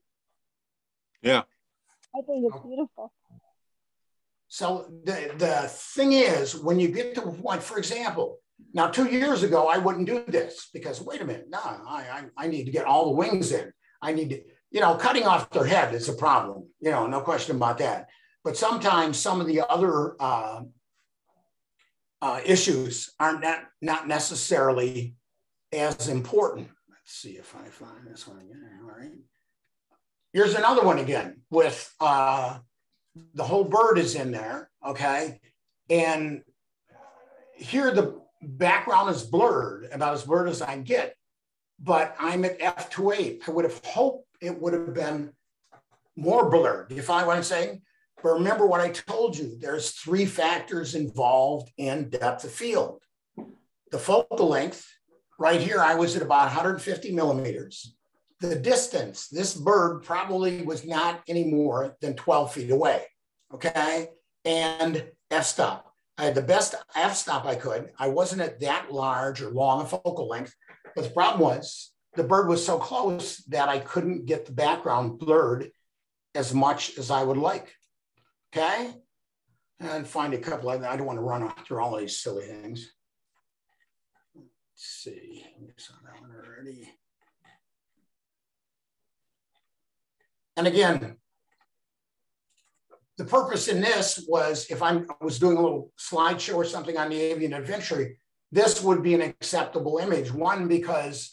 Yeah. I think it's beautiful. So the, the thing is, when you get to a point, for example, now two years ago, I wouldn't do this because wait a minute, no, I, I, I need to get all the wings in. I need to, you know, cutting off their head is a problem, you know, no question about that. But sometimes some of the other uh, uh, issues are not, not necessarily as important. Let's see if I find this one again. All right. Here's another one again with uh, the whole bird is in there, okay? And here the background is blurred, about as blurred as I get, but I'm at f2.8. I would have hoped it would have been more blurred. Do you find what I'm saying? But remember what I told you, there's three factors involved in depth of field. The focal length, right here, I was at about 150 millimeters the distance, this bird probably was not any more than 12 feet away. Okay. And f stop. I had the best f stop I could. I wasn't at that large or long a focal length, but the problem was the bird was so close that I couldn't get the background blurred as much as I would like. Okay. And find a couple of, I don't want to run through all these silly things. Let's see. I saw that one already. And again, the purpose in this was if I'm, I was doing a little slideshow or something on the avian adventure, this would be an acceptable image. One, because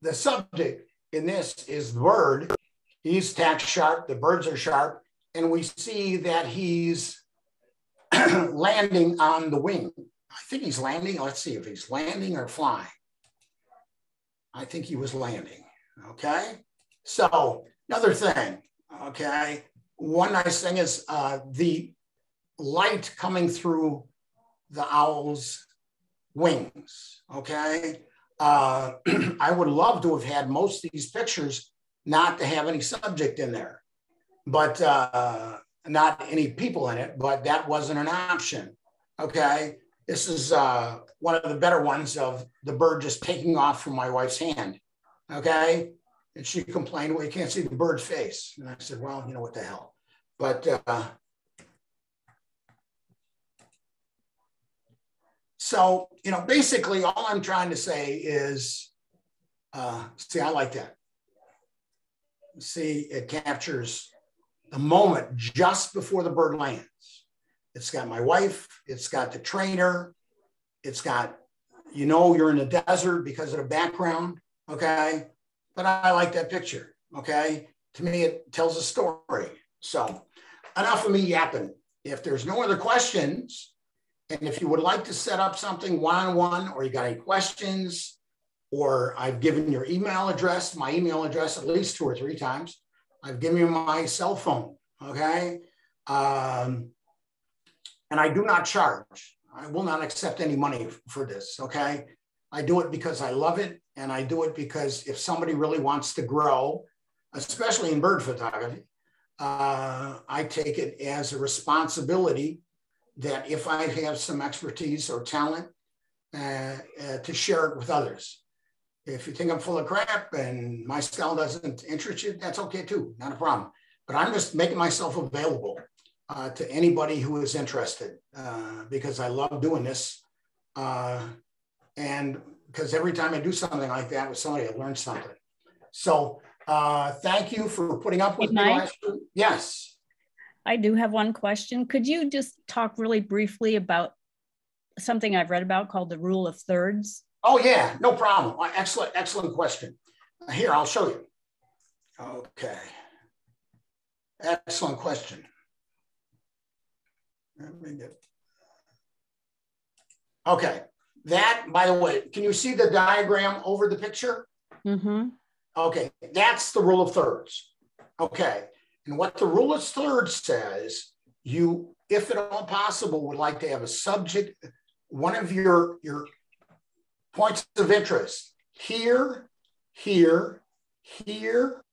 the subject in this is the bird. He's tack sharp, the birds are sharp, and we see that he's landing on the wing. I think he's landing. Let's see if he's landing or flying. I think he was landing. Okay. So Another thing, okay, one nice thing is uh, the light coming through the owl's wings, okay? Uh, I would love to have had most of these pictures not to have any subject in there, but uh, not any people in it, but that wasn't an option, okay? This is uh, one of the better ones of the bird just taking off from my wife's hand, okay? And she complained, well, you can't see the bird's face. And I said, well, you know what the hell. But uh, so, you know, basically all I'm trying to say is, uh, see, I like that. See, it captures the moment just before the bird lands. It's got my wife, it's got the trainer, it's got, you know, you're in the desert because of the background, okay? but I like that picture. Okay. To me, it tells a story. So enough of me yapping. If there's no other questions, and if you would like to set up something one-on-one or you got any questions, or I've given your email address, my email address at least two or three times. I've given you my cell phone, okay? Um, and I do not charge. I will not accept any money for this, okay? I do it because I love it. And I do it because if somebody really wants to grow, especially in bird photography, uh, I take it as a responsibility that if I have some expertise or talent, uh, uh, to share it with others. If you think I'm full of crap and my style doesn't interest you, that's okay too, not a problem. But I'm just making myself available uh, to anybody who is interested uh, because I love doing this. Uh, and because every time I do something like that with somebody, I learn something. So uh, thank you for putting up with me last week. Yes. I do have one question. Could you just talk really briefly about something I've read about called the rule of thirds? Oh yeah, no problem. Excellent, excellent question. Here, I'll show you. Okay. Excellent question. Let me get. Okay, that, by the way, can you see the diagram over the picture? Mm-hmm. Okay, that's the rule of thirds. Okay, and what the rule of thirds says, you, if at all possible, would like to have a subject, one of your, your points of interest here, here, here,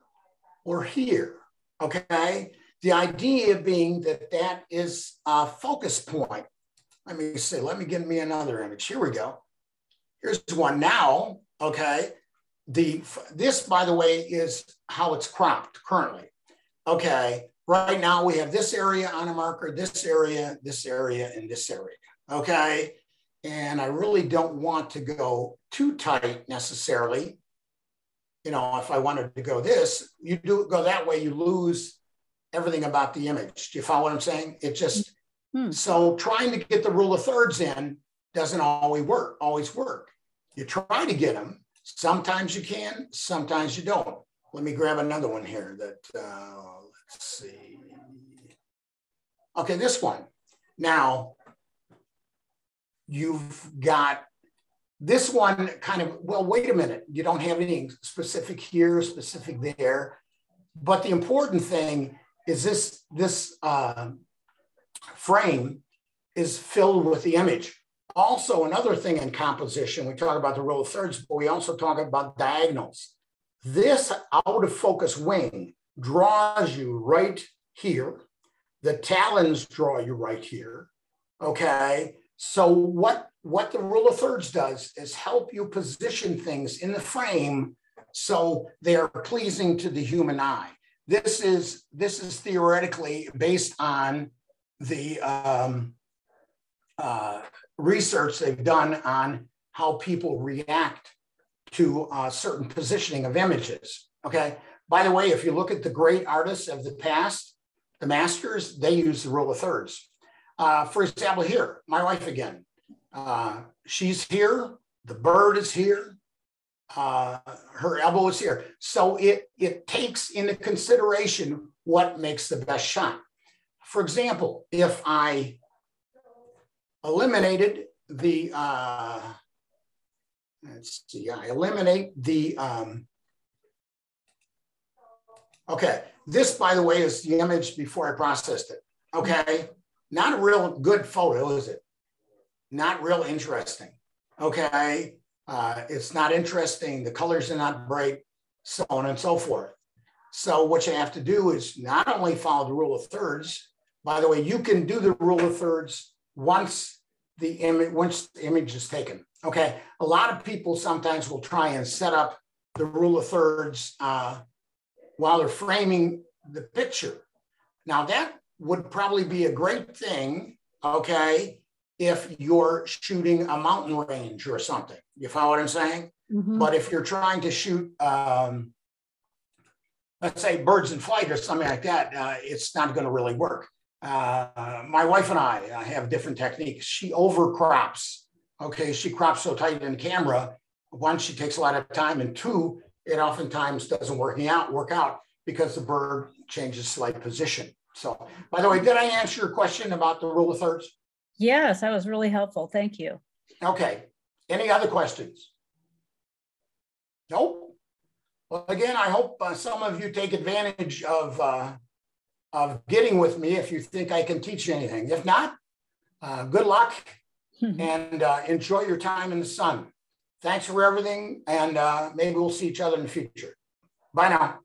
or here. Okay. The idea being that that is a focus point. Let me see. Let me give me another image. Here we go. Here's one now. Okay. The this, by the way, is how it's cropped currently. Okay. Right now we have this area on a marker, this area, this area, and this area. Okay. And I really don't want to go too tight necessarily. You know, if I wanted to go this, you do go that way, you lose everything about the image. Do you follow what I'm saying? It just hmm. so trying to get the rule of thirds in doesn't always work, always work. You try to get them. Sometimes you can, sometimes you don't. Let me grab another one here that uh, let's see. Okay, this one. Now you've got this one kind of, well, wait a minute. You don't have anything specific here, specific there. But the important thing is this, this uh, frame is filled with the image. Also, another thing in composition, we talk about the rule of thirds, but we also talk about diagonals. This out of focus wing draws you right here. The talons draw you right here. Okay. So what, what the rule of thirds does is help you position things in the frame so they are pleasing to the human eye. This is this is theoretically based on the um, uh, research they've done on how people react to uh, certain positioning of images. Okay. By the way, if you look at the great artists of the past, the masters, they use the rule of thirds. Uh, for example, here, my wife again, uh, she's here, the bird is here, uh, her elbow is here. So it, it takes into consideration what makes the best shot. For example, if I eliminated the, uh, let's see, I eliminate the, um, okay, this, by the way, is the image before I processed it, okay? Not a real good photo, is it? Not real interesting. Okay. Uh, it's not interesting. The colors are not bright, so on and so forth. So what you have to do is not only follow the rule of thirds. By the way, you can do the rule of thirds once the image once the image is taken. Okay. A lot of people sometimes will try and set up the rule of thirds uh, while they're framing the picture. Now that would probably be a great thing, okay, if you're shooting a mountain range or something. You follow what I'm saying? Mm-hmm. But if you're trying to shoot, um, let's say birds in flight or something like that, uh, it's not going to really work. Uh, my wife and I uh, have different techniques. She overcrops. Okay, she crops so tight in camera. One, she takes a lot of time, and two, it oftentimes doesn't working out work out because the bird changes slight position. So, by the way, did I answer your question about the rule of thirds? Yes, that was really helpful. Thank you. Okay. Any other questions? Nope. Well, again, I hope uh, some of you take advantage of uh, of getting with me if you think I can teach you anything. If not, uh, good luck and uh, enjoy your time in the sun. Thanks for everything, and uh, maybe we'll see each other in the future. Bye now.